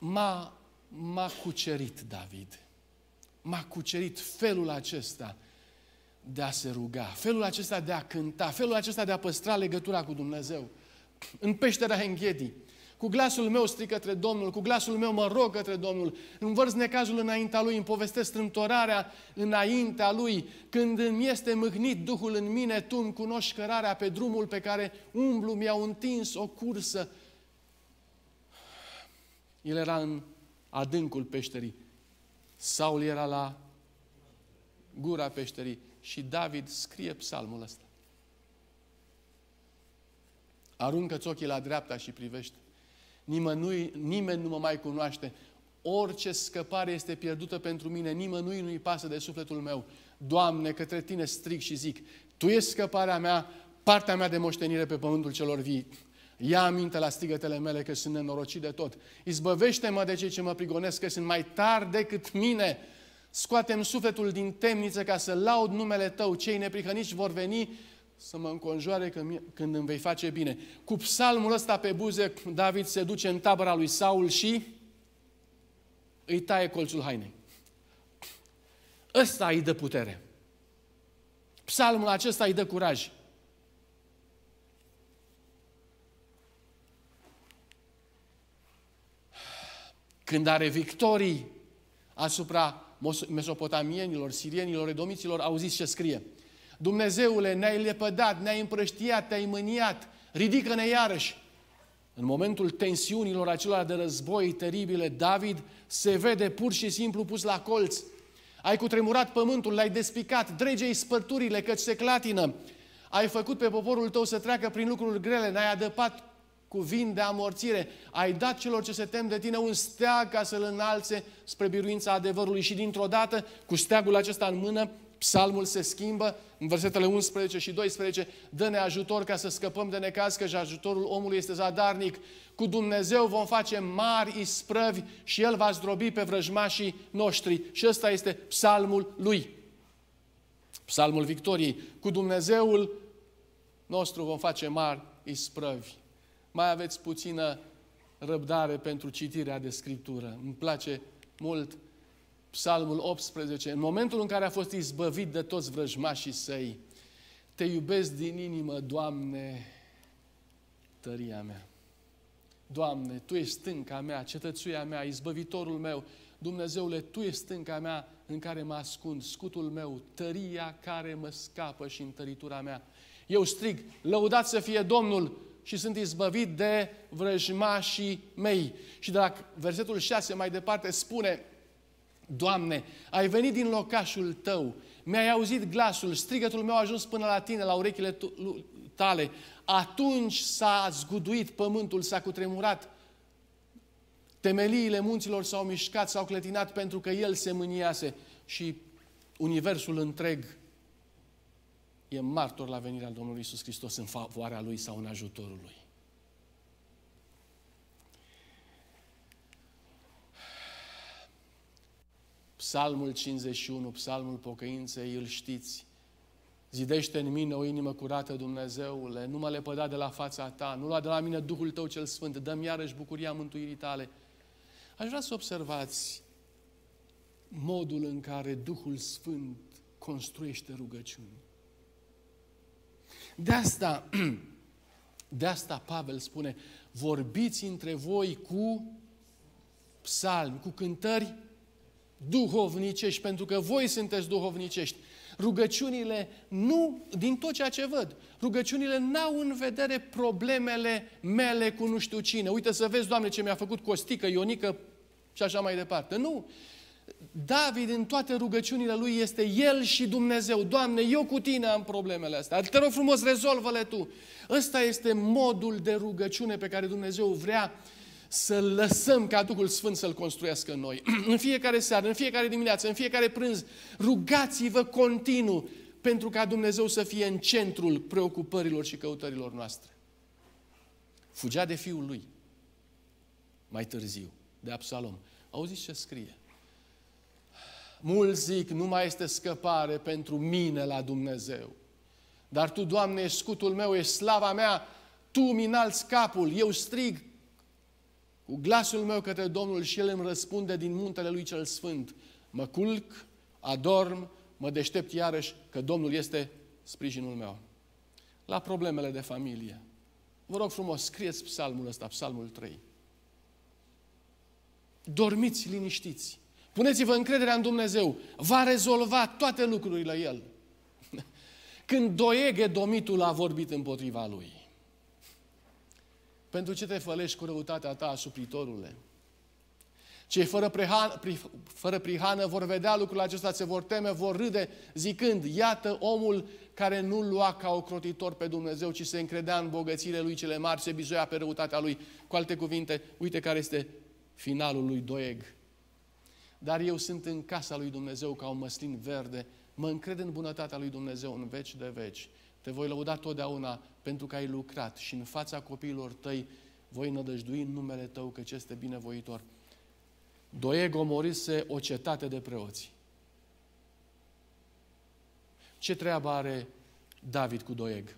m-a, m-a cucerit David. M-a cucerit felul acesta de a se ruga, felul acesta de a cânta, felul acesta de a păstra legătura cu Dumnezeu. În peștera Enghedi, cu glasul meu strig către Domnul, cu glasul meu mă rog către Domnul, învărs necazul înaintea Lui, îmi povestesc strâmtorarea înaintea Lui. Când îmi este mâhnit Duhul în mine, Tu îmi cunoști cărarea pe drumul pe care umblu, mi-au întins o cursă. El era în adâncul peșterii. Saul era la gura peșterii și David scrie psalmul ăsta. Aruncă-ți ochii la dreapta și privește. Nimănui, nimeni nu mă mai cunoaște. Orice scăpare este pierdută pentru mine, nimănui nu-i pasă de sufletul meu. Doamne, către Tine strig și zic, Tu ești scăparea mea, partea mea de moștenire pe pământul celor vii. Ia aminte la strigătele mele că sunt nenorocit de tot. Izbăvește-mă de cei ce mă prigonesc, că sunt mai tari decât mine. Scoatem sufletul din temniță ca să laud numele Tău. Cei neprihăniți vor veni să mă înconjoare când îmi vei face bine. Cu psalmul ăsta pe buze, David se duce în tabăra lui Saul și îi taie colțul hainei. Ăsta îi dă putere. Psalmul acesta îi dă curaj. Când are victorii asupra mesopotamienilor, sirienilor, edomiților, auziți ce scrie. Dumnezeule, ne-ai lepădat, ne-ai împrăștiat, te-ai mâniat, ridică-ne iarăși. În momentul tensiunilor acelora de război teribile, David se vede pur și simplu pus la colț. Ai cutremurat pământul, l-ai despicat, drege-i spărturile căci se clatină. Ai făcut pe poporul tău să treacă prin lucruri grele, n-ai adăpat cu vin de amorțire. Ai dat celor ce se tem de tine un steag ca să-l înalțe spre biruința adevărului și dintr-o dată, cu steagul acesta în mână, Psalmul se schimbă în versetele 11 și 12, dă-ne ajutor ca să scăpăm de necaz, că ajutorul omului este zadarnic. Cu Dumnezeu vom face mari isprăvi și El va zdrobi pe vrăjmașii noștri. Și ăsta este psalmul lui. Psalmul victoriei. Cu Dumnezeul nostru vom face mari isprăvi. Mai aveți puțină răbdare pentru citirea de Scriptură. Îmi place mult Psalmul 18, în momentul în care a fost izbăvit de toți vrăjmașii săi, te iubesc din inimă, Doamne, tăria mea. Doamne, Tu ești stânca mea, cetățuia mea, izbăvitorul meu. Dumnezeule, Tu ești stânca mea în care mă ascund, scutul meu, tăria care mă scapă și întăritura mea. Eu strig, lăudat să fie Domnul și sunt izbăvit de vrăjmașii mei. Și de la versetul 6 mai departe spune, Doamne, ai venit din locașul Tău, mi-ai auzit glasul, strigătul meu a ajuns până la Tine, la urechile Tale. Atunci s-a zguduit pământul, s-a cutremurat. Temeliile munților s-au mișcat, s-au clătinat pentru că El se mâniase și universul întreg e martor la venirea Domnului Isus Hristos în favoarea Lui sau în ajutorul Lui. Psalmul 51, psalmul pocăinței, îl știți. Zidește în mine o inimă curată, Dumnezeule, nu mă lepăda de la fața ta, nu lua de la mine Duhul tău cel sfânt, dă-mi iarăși bucuria mântuirii tale. Aș vrea să observați modul în care Duhul Sfânt construiește rugăciuni. De asta, de asta Pavel spune, vorbiți între voi cu psalmi, cu cântări duhovnicești, pentru că voi sunteți duhovnicești. Rugăciunile nu, din tot ceea ce văd, rugăciunile n-au în vedere problemele mele cu nu știu cine. Uite să vezi, Doamne, ce mi-a făcut Costică, Ionică și așa mai departe. Nu! David în toate rugăciunile lui este el și Dumnezeu. Doamne, eu cu tine am problemele astea. Te rog frumos, rezolvă-le tu. Ăsta este modul de rugăciune pe care Dumnezeu vrea să lăsăm ca Duhul Sfânt să-L construiască în noi. în fiecare seară, în fiecare dimineață, în fiecare prânz, rugați-vă continuu pentru ca Dumnezeu să fie în centrul preocupărilor și căutărilor noastre. Fugea de fiul lui mai târziu, de Absalom. Auziți ce scrie? Mulți zic, nu mai este scăpare pentru mine la Dumnezeu. Dar Tu, Doamne, ești scutul meu, ești slava mea, Tu mi înalți capul, eu strig cu glasul meu către Domnul și El îmi răspunde din muntele Lui cel Sfânt. Mă culc, adorm, mă deștept iarăși că Domnul este sprijinul meu. La problemele de familie. Vă rog frumos, scrieți psalmul ăsta, psalmul 3. Dormiți liniștiți. Puneți-vă încrederea în Dumnezeu. Va rezolva toate lucrurile El. Când Doeg domitul a vorbit împotriva lui. Pentru ce te fălești cu răutatea ta, suplitorule? Cei fără, prehan, pri, fără prihană vor vedea lucrul acesta, se vor teme, vor râde, zicând, iată omul care nu lua ca ocrotitor pe Dumnezeu, ci se încredea în bogățiile lui cele mari, se bizuia pe răutatea lui. Cu alte cuvinte, uite care este finalul lui Doeg. Dar eu sunt în casa lui Dumnezeu ca un măslin verde, mă încred în bunătatea lui Dumnezeu în veci de veci. Te voi lăuda totdeauna pentru că ai lucrat și în fața copiilor tăi voi nădăjdui în numele tău că ce este binevoitor. Doeg omorise o cetate de preoți. Ce treabă are David cu Doeg?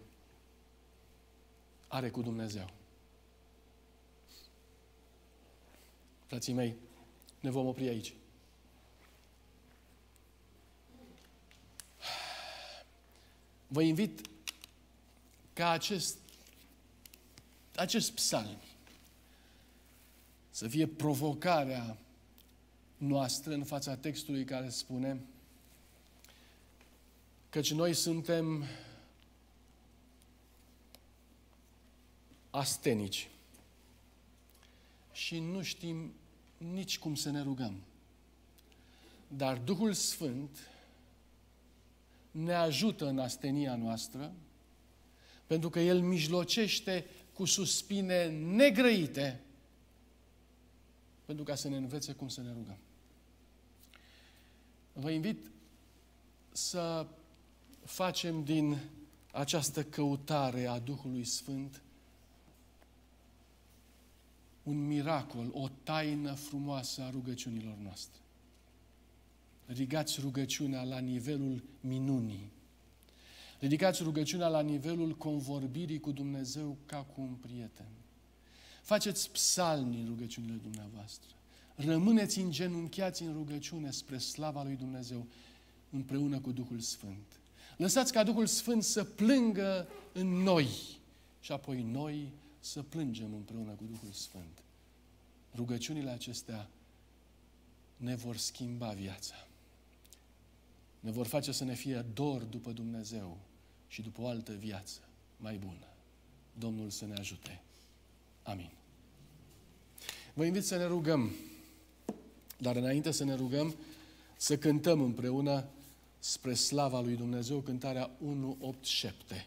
Are cu Dumnezeu. Frații mei, ne vom opri aici. Vă invit ca acest, acest psalm să fie provocarea noastră în fața textului care spune căci noi suntem astenici și nu știm nici cum să ne rugăm. Dar Duhul Sfânt ne ajută în astenia noastră, pentru că El mijlocește cu suspine negrăite pentru ca să ne învețe cum să ne rugăm. Vă invit să facem din această căutare a Duhului Sfânt un miracol, o taină frumoasă a rugăciunilor noastre. Ridicați rugăciunea la nivelul minunii. Ridicați rugăciunea la nivelul convorbirii cu Dumnezeu ca cu un prieten. Faceți psalmi în rugăciunile dumneavoastră. Rămâneți îngenunchiați în rugăciune spre slava lui Dumnezeu împreună cu Duhul Sfânt. Lăsați ca Duhul Sfânt să plângă în noi și apoi noi să plângem împreună cu Duhul Sfânt. Rugăciunile acestea ne vor schimba viața. Ne vor face să ne fie dor după Dumnezeu și după o altă viață mai bună. Domnul să ne ajute. Amin. Vă invit să ne rugăm, dar înainte să ne rugăm, să cântăm împreună spre slava lui Dumnezeu cântarea 187.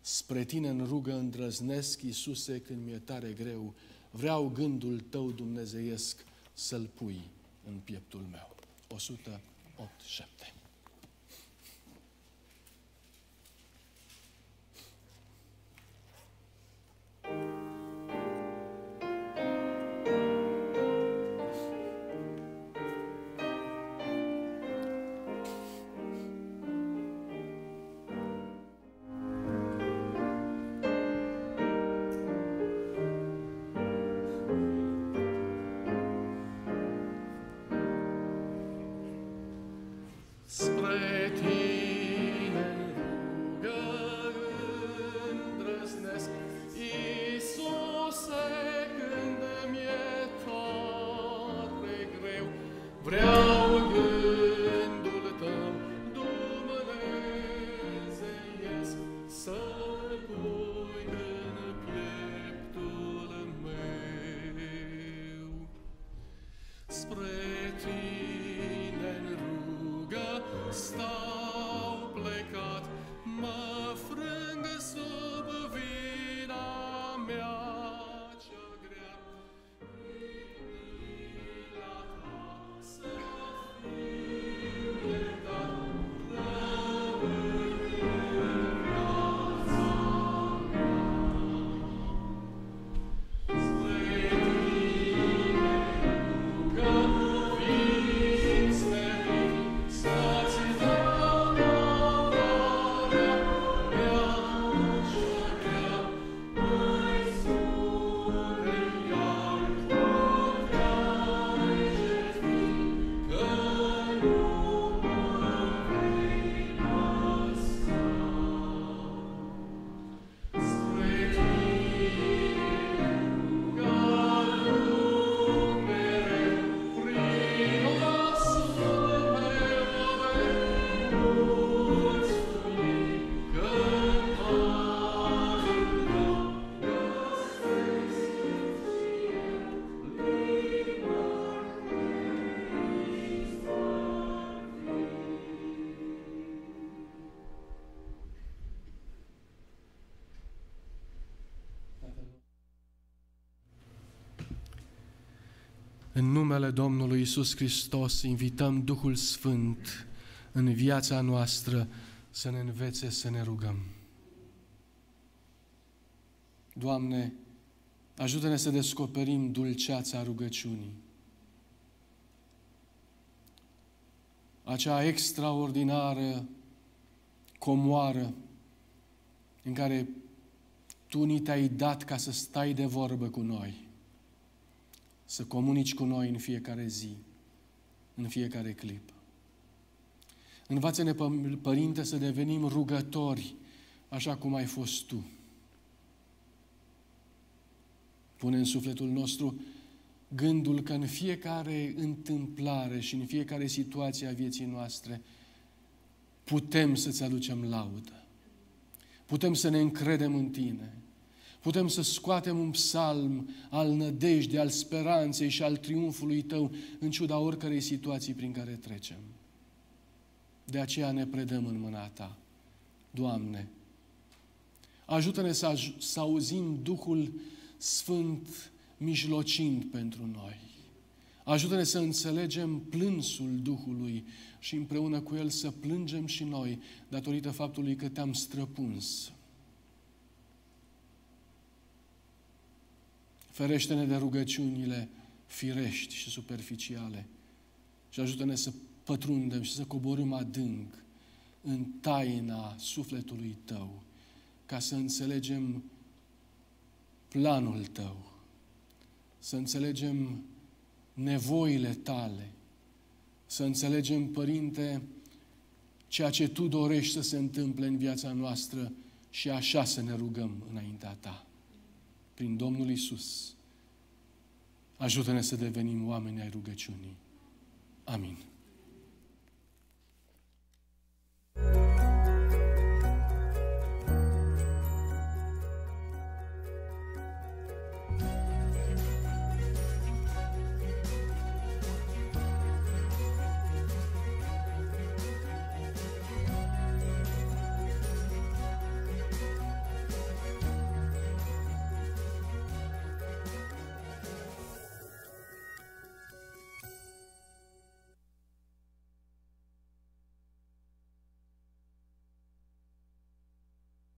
Spre tine în rugă îndrăznesc, Iisuse, când mi-e tare greu, vreau gândul tău dumnezeiesc să-l pui în pieptul meu. 187. Domnului Isus Hristos invităm Duhul Sfânt în viața noastră să ne învețe să ne rugăm. Doamne, ajută-ne să descoperim dulceața rugăciunii. Acea extraordinară comoară în care Tu ni te-ai dat ca să stai de vorbă cu noi, să comunici cu noi în fiecare zi, în fiecare clip. Învață-ne, Părinte, să devenim rugători, așa cum ai fost Tu. Pune în sufletul nostru gândul că în fiecare întâmplare și în fiecare situație a vieții noastre putem să-ți aducem laudă. Putem să ne încredem în Tine. Putem să scoatem un psalm al nădejdii, al speranței și al triumfului Tău în ciuda oricărei situații prin care trecem. De aceea ne predăm în mâna Ta. Doamne, ajută-ne să, să auzim Duhul Sfânt mijlocind pentru noi. Ajută-ne să înțelegem plânsul Duhului și împreună cu El să plângem și noi datorită faptului că Te-am străpuns. Ferește-ne de rugăciunile firești și superficiale și ajută-ne să pătrundem și să coborâm adânc în taina sufletului Tău, ca să înțelegem planul Tău, să înțelegem nevoile Tale, să înțelegem, Părinte, ceea ce Tu dorești să se întâmple în viața noastră și așa să ne rugăm înaintea Ta prin Domnul Isus. Ajută-ne să devenim oameni ai rugăciunii. Amin. thank you